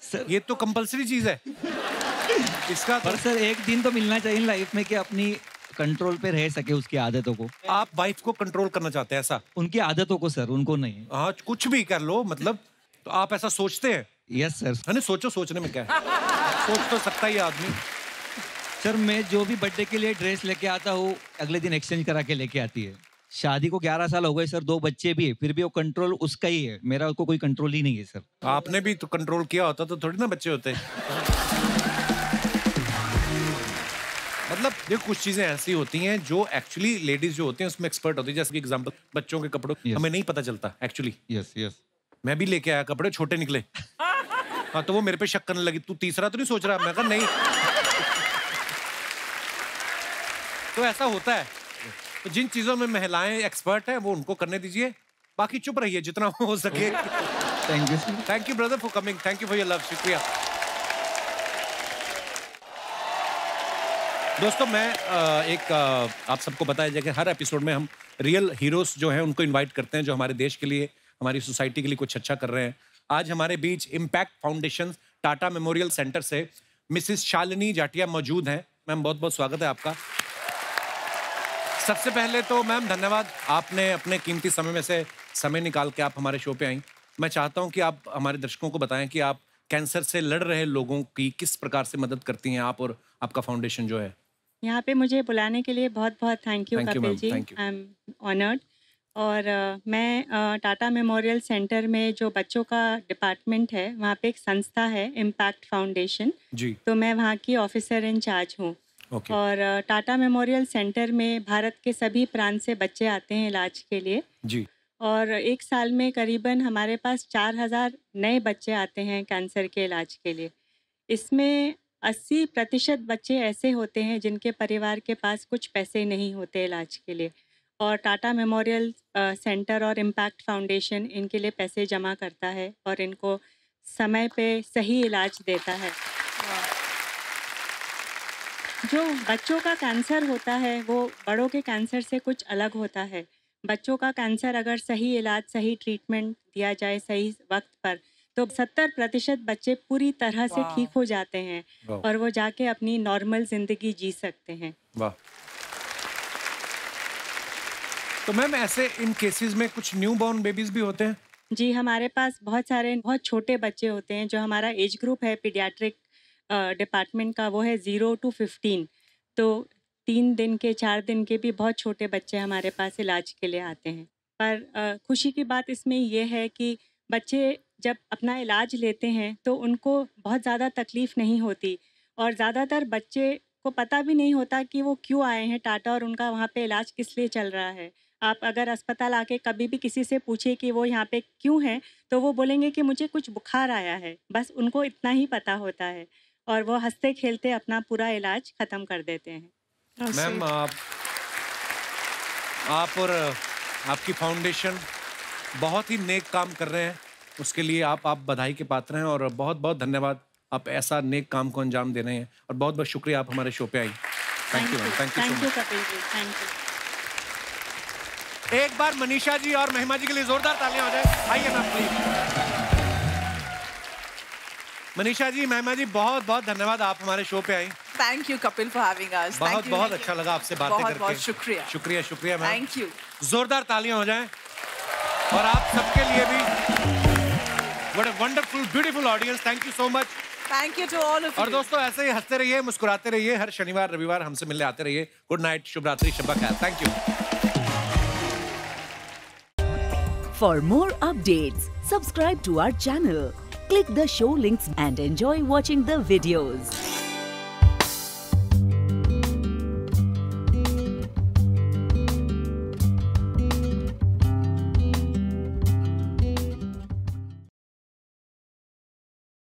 सर ये तो कंपलसरी चीज़ है। इसका तो पर सर एक दिन तो मिलना चाहिए लाइफ में कि अपनी कंट्रोल पे रह सके उसकी आदतों को। आप वाइफ को कंट्रोल करना चाहते हैं ऐसा? उनकी आदतों को सर उनको नहीं। हाँ कुछ भी कर लो मतलब तो आप ऐसा सोचते हैं? यस सर है ना सोचो सोचने में क्या है? सोच तो सकता ही आदमी। सर मैं जो भी बर्थडे के लिए ड्रेस लेके आता हूँ अगले दिन एक्सचेंज करा के लेके आती है। शादी को 11 साल हो गए सर दो बच्चे भी है फिर भी वो कंट्रोल उसका ही है। मेरा उसको कोई कंट्रोल ही नहीं है सर आपने भी तो कंट्रोल किया होता तो थोड़ी ना बच्चे होते। मतलब ये कुछ चीज़ें ऐसी होती हैं जो एक्चुअली लेडीज़ जो होती हैं उसमें एक्सपर्ट होती है। जैसे कि एग्जांपल बच्चों के कपड़ों Yes. हमें नहीं पता चलता एक्चुअली यस यस मैं भी लेके आया कपड़े छोटे निकले। हाँ तो वो मेरे पे शक करने लगी तू तीसरा तो नहीं सोच रहा? मैं कहा नहीं। तो ऐसा होता है। तो जिन चीज़ों में महिलाएँ एक्सपर्ट हैं वो उनको करने दीजिए। बाकी चुप रहिए जितना हो सके। Thank you thank you brother for coming thank you for your love शुक्रिया। दोस्तों, मैं एक आप सबको बताया जाए कि हर एपिसोड में हम रियल हीरोज जो हैं, उनको इनवाइट करते हैं, जो हमारे देश के लिए, हमारी सोसाइटी के लिए कुछ अच्छा कर रहे हैं। आज हमारे बीच impact foundation Tata memorial centre से मिसिस शालिनी जाटिया मौजूद हैं। मैम बहुत बहुत स्वागत है आपका। सबसे पहले तो मैम, धन्यवाद। आपने अपने कीमती समय में से समय निकाल के आप हमारे शो पे आई। मैं चाहता हूँ कि आप हमारे दर्शकों को बताएँ कि आप कैंसर से लड़ रहे लोगों की किस प्रकार से मदद करती हैं आप और आपका फाउंडेशन जो है। यहाँ पे मुझे बुलाने के लिए बहुत बहुत thank you Kapil ji. I am honoured और अ, मैं टाटा मेमोरियल सेंटर में जो बच्चों का डिपार्टमेंट है वहाँ पे एक संस्था है इम्पैक्ट फाउंडेशन तो मैं वहाँ की ऑफिसर इंचार्ज हूँ. ओके और टाटा मेमोरियल सेंटर में भारत के सभी प्रांत से बच्चे आते हैं इलाज के लिए. जी. और एक साल में करीबन हमारे पास चार हज़ार नए बच्चे आते हैं कैंसर के इलाज के लिए. इसमें अस्सी प्रतिशत बच्चे ऐसे होते हैं जिनके परिवार के पास कुछ पैसे नहीं होते इलाज के लिए और टाटा मेमोरियल सेंटर और इम्पैक्ट फाउंडेशन इनके लिए पैसे जमा करता है और इनको समय पे सही इलाज देता है। जो बच्चों का कैंसर होता है, वो बड़ों के कैंसर से कुछ अलग होता है। बच्चों का कैंसर अगर सही इलाज, सही ट्रीटमेंट दिया जाए सही वक्त पर तो सत्तर प्रतिशत बच्चे पूरी तरह से ठीक हो जाते हैं और वो जाके अपनी नॉर्मल ज़िंदगी जी सकते हैं। तो मैम ऐसे इन केसेस में कुछ न्यू बॉर्न बेबीज भी होते हैं? जी हमारे पास बहुत सारे बहुत छोटे बच्चे होते हैं जो हमारा एज ग्रुप है पीडियाट्रिक डिपार्टमेंट का वो है ज़ीरो टू फिफ्टीन तो तीन दिन के चार दिन के भी बहुत छोटे बच्चे हमारे पास इलाज के लिए आते हैं। पर खुशी की बात इसमें यह है कि बच्चे जब अपना इलाज लेते हैं तो उनको बहुत ज़्यादा तकलीफ़ नहीं होती। और ज़्यादातर बच्चे को पता भी नहीं होता कि वो क्यों आए हैं टाटा और उनका वहाँ पे इलाज किस लिए चल रहा है। आप अगर अस्पताल आके कभी भी किसी से पूछे कि वो यहाँ पे क्यों हैं तो वो बोलेंगे कि मुझे कुछ बुखार आया है बस उनको इतना ही पता होता है। और वो हँसते खेलते अपना पूरा इलाज खत्म कर देते हैं। मैम आप आप और आपकी फाउंडेशन बहुत ही नेक काम कर रहे हैं। उसके लिए आप आप बधाई के पात्र हैं और बहुत बहुत धन्यवाद। आप ऐसा नेक काम को अंजाम दे रहे हैं और बहुत बहुत शुक्रिया आप हमारे शो पे आई। Thank you thank you thank you much Kapil ji thank you एक बार मनीषा जी और महिमा जी के लिए जोरदार तालियाँ हो जाए आइए मैम प्लीज़ मनीषा जी महिमा जी बहुत बहुत धन्यवाद आप हमारे शो पे आई। Thank you Kapil for having us बहुत बहुत अच्छा लगा आपसे बातें करके। बहुत बहुत शुक्रिया. शुक्रिया शुक्रिया मैम थैंक यू जोरदार तालियाँ हो जाए और आप सबके लिए भी what a wonderful beautiful audience thank you so much thank you to all of और दोस्तों ऐसे ही हँसते रहिए मुस्कुराते रहिए हर शनिवार रविवार हमसे मिलने आते रहिए। गुड नाइट शुभ रात्रि शब्बा खैर thank you for more updates, subscribe to our channel click the show links and enjoy watching the videos.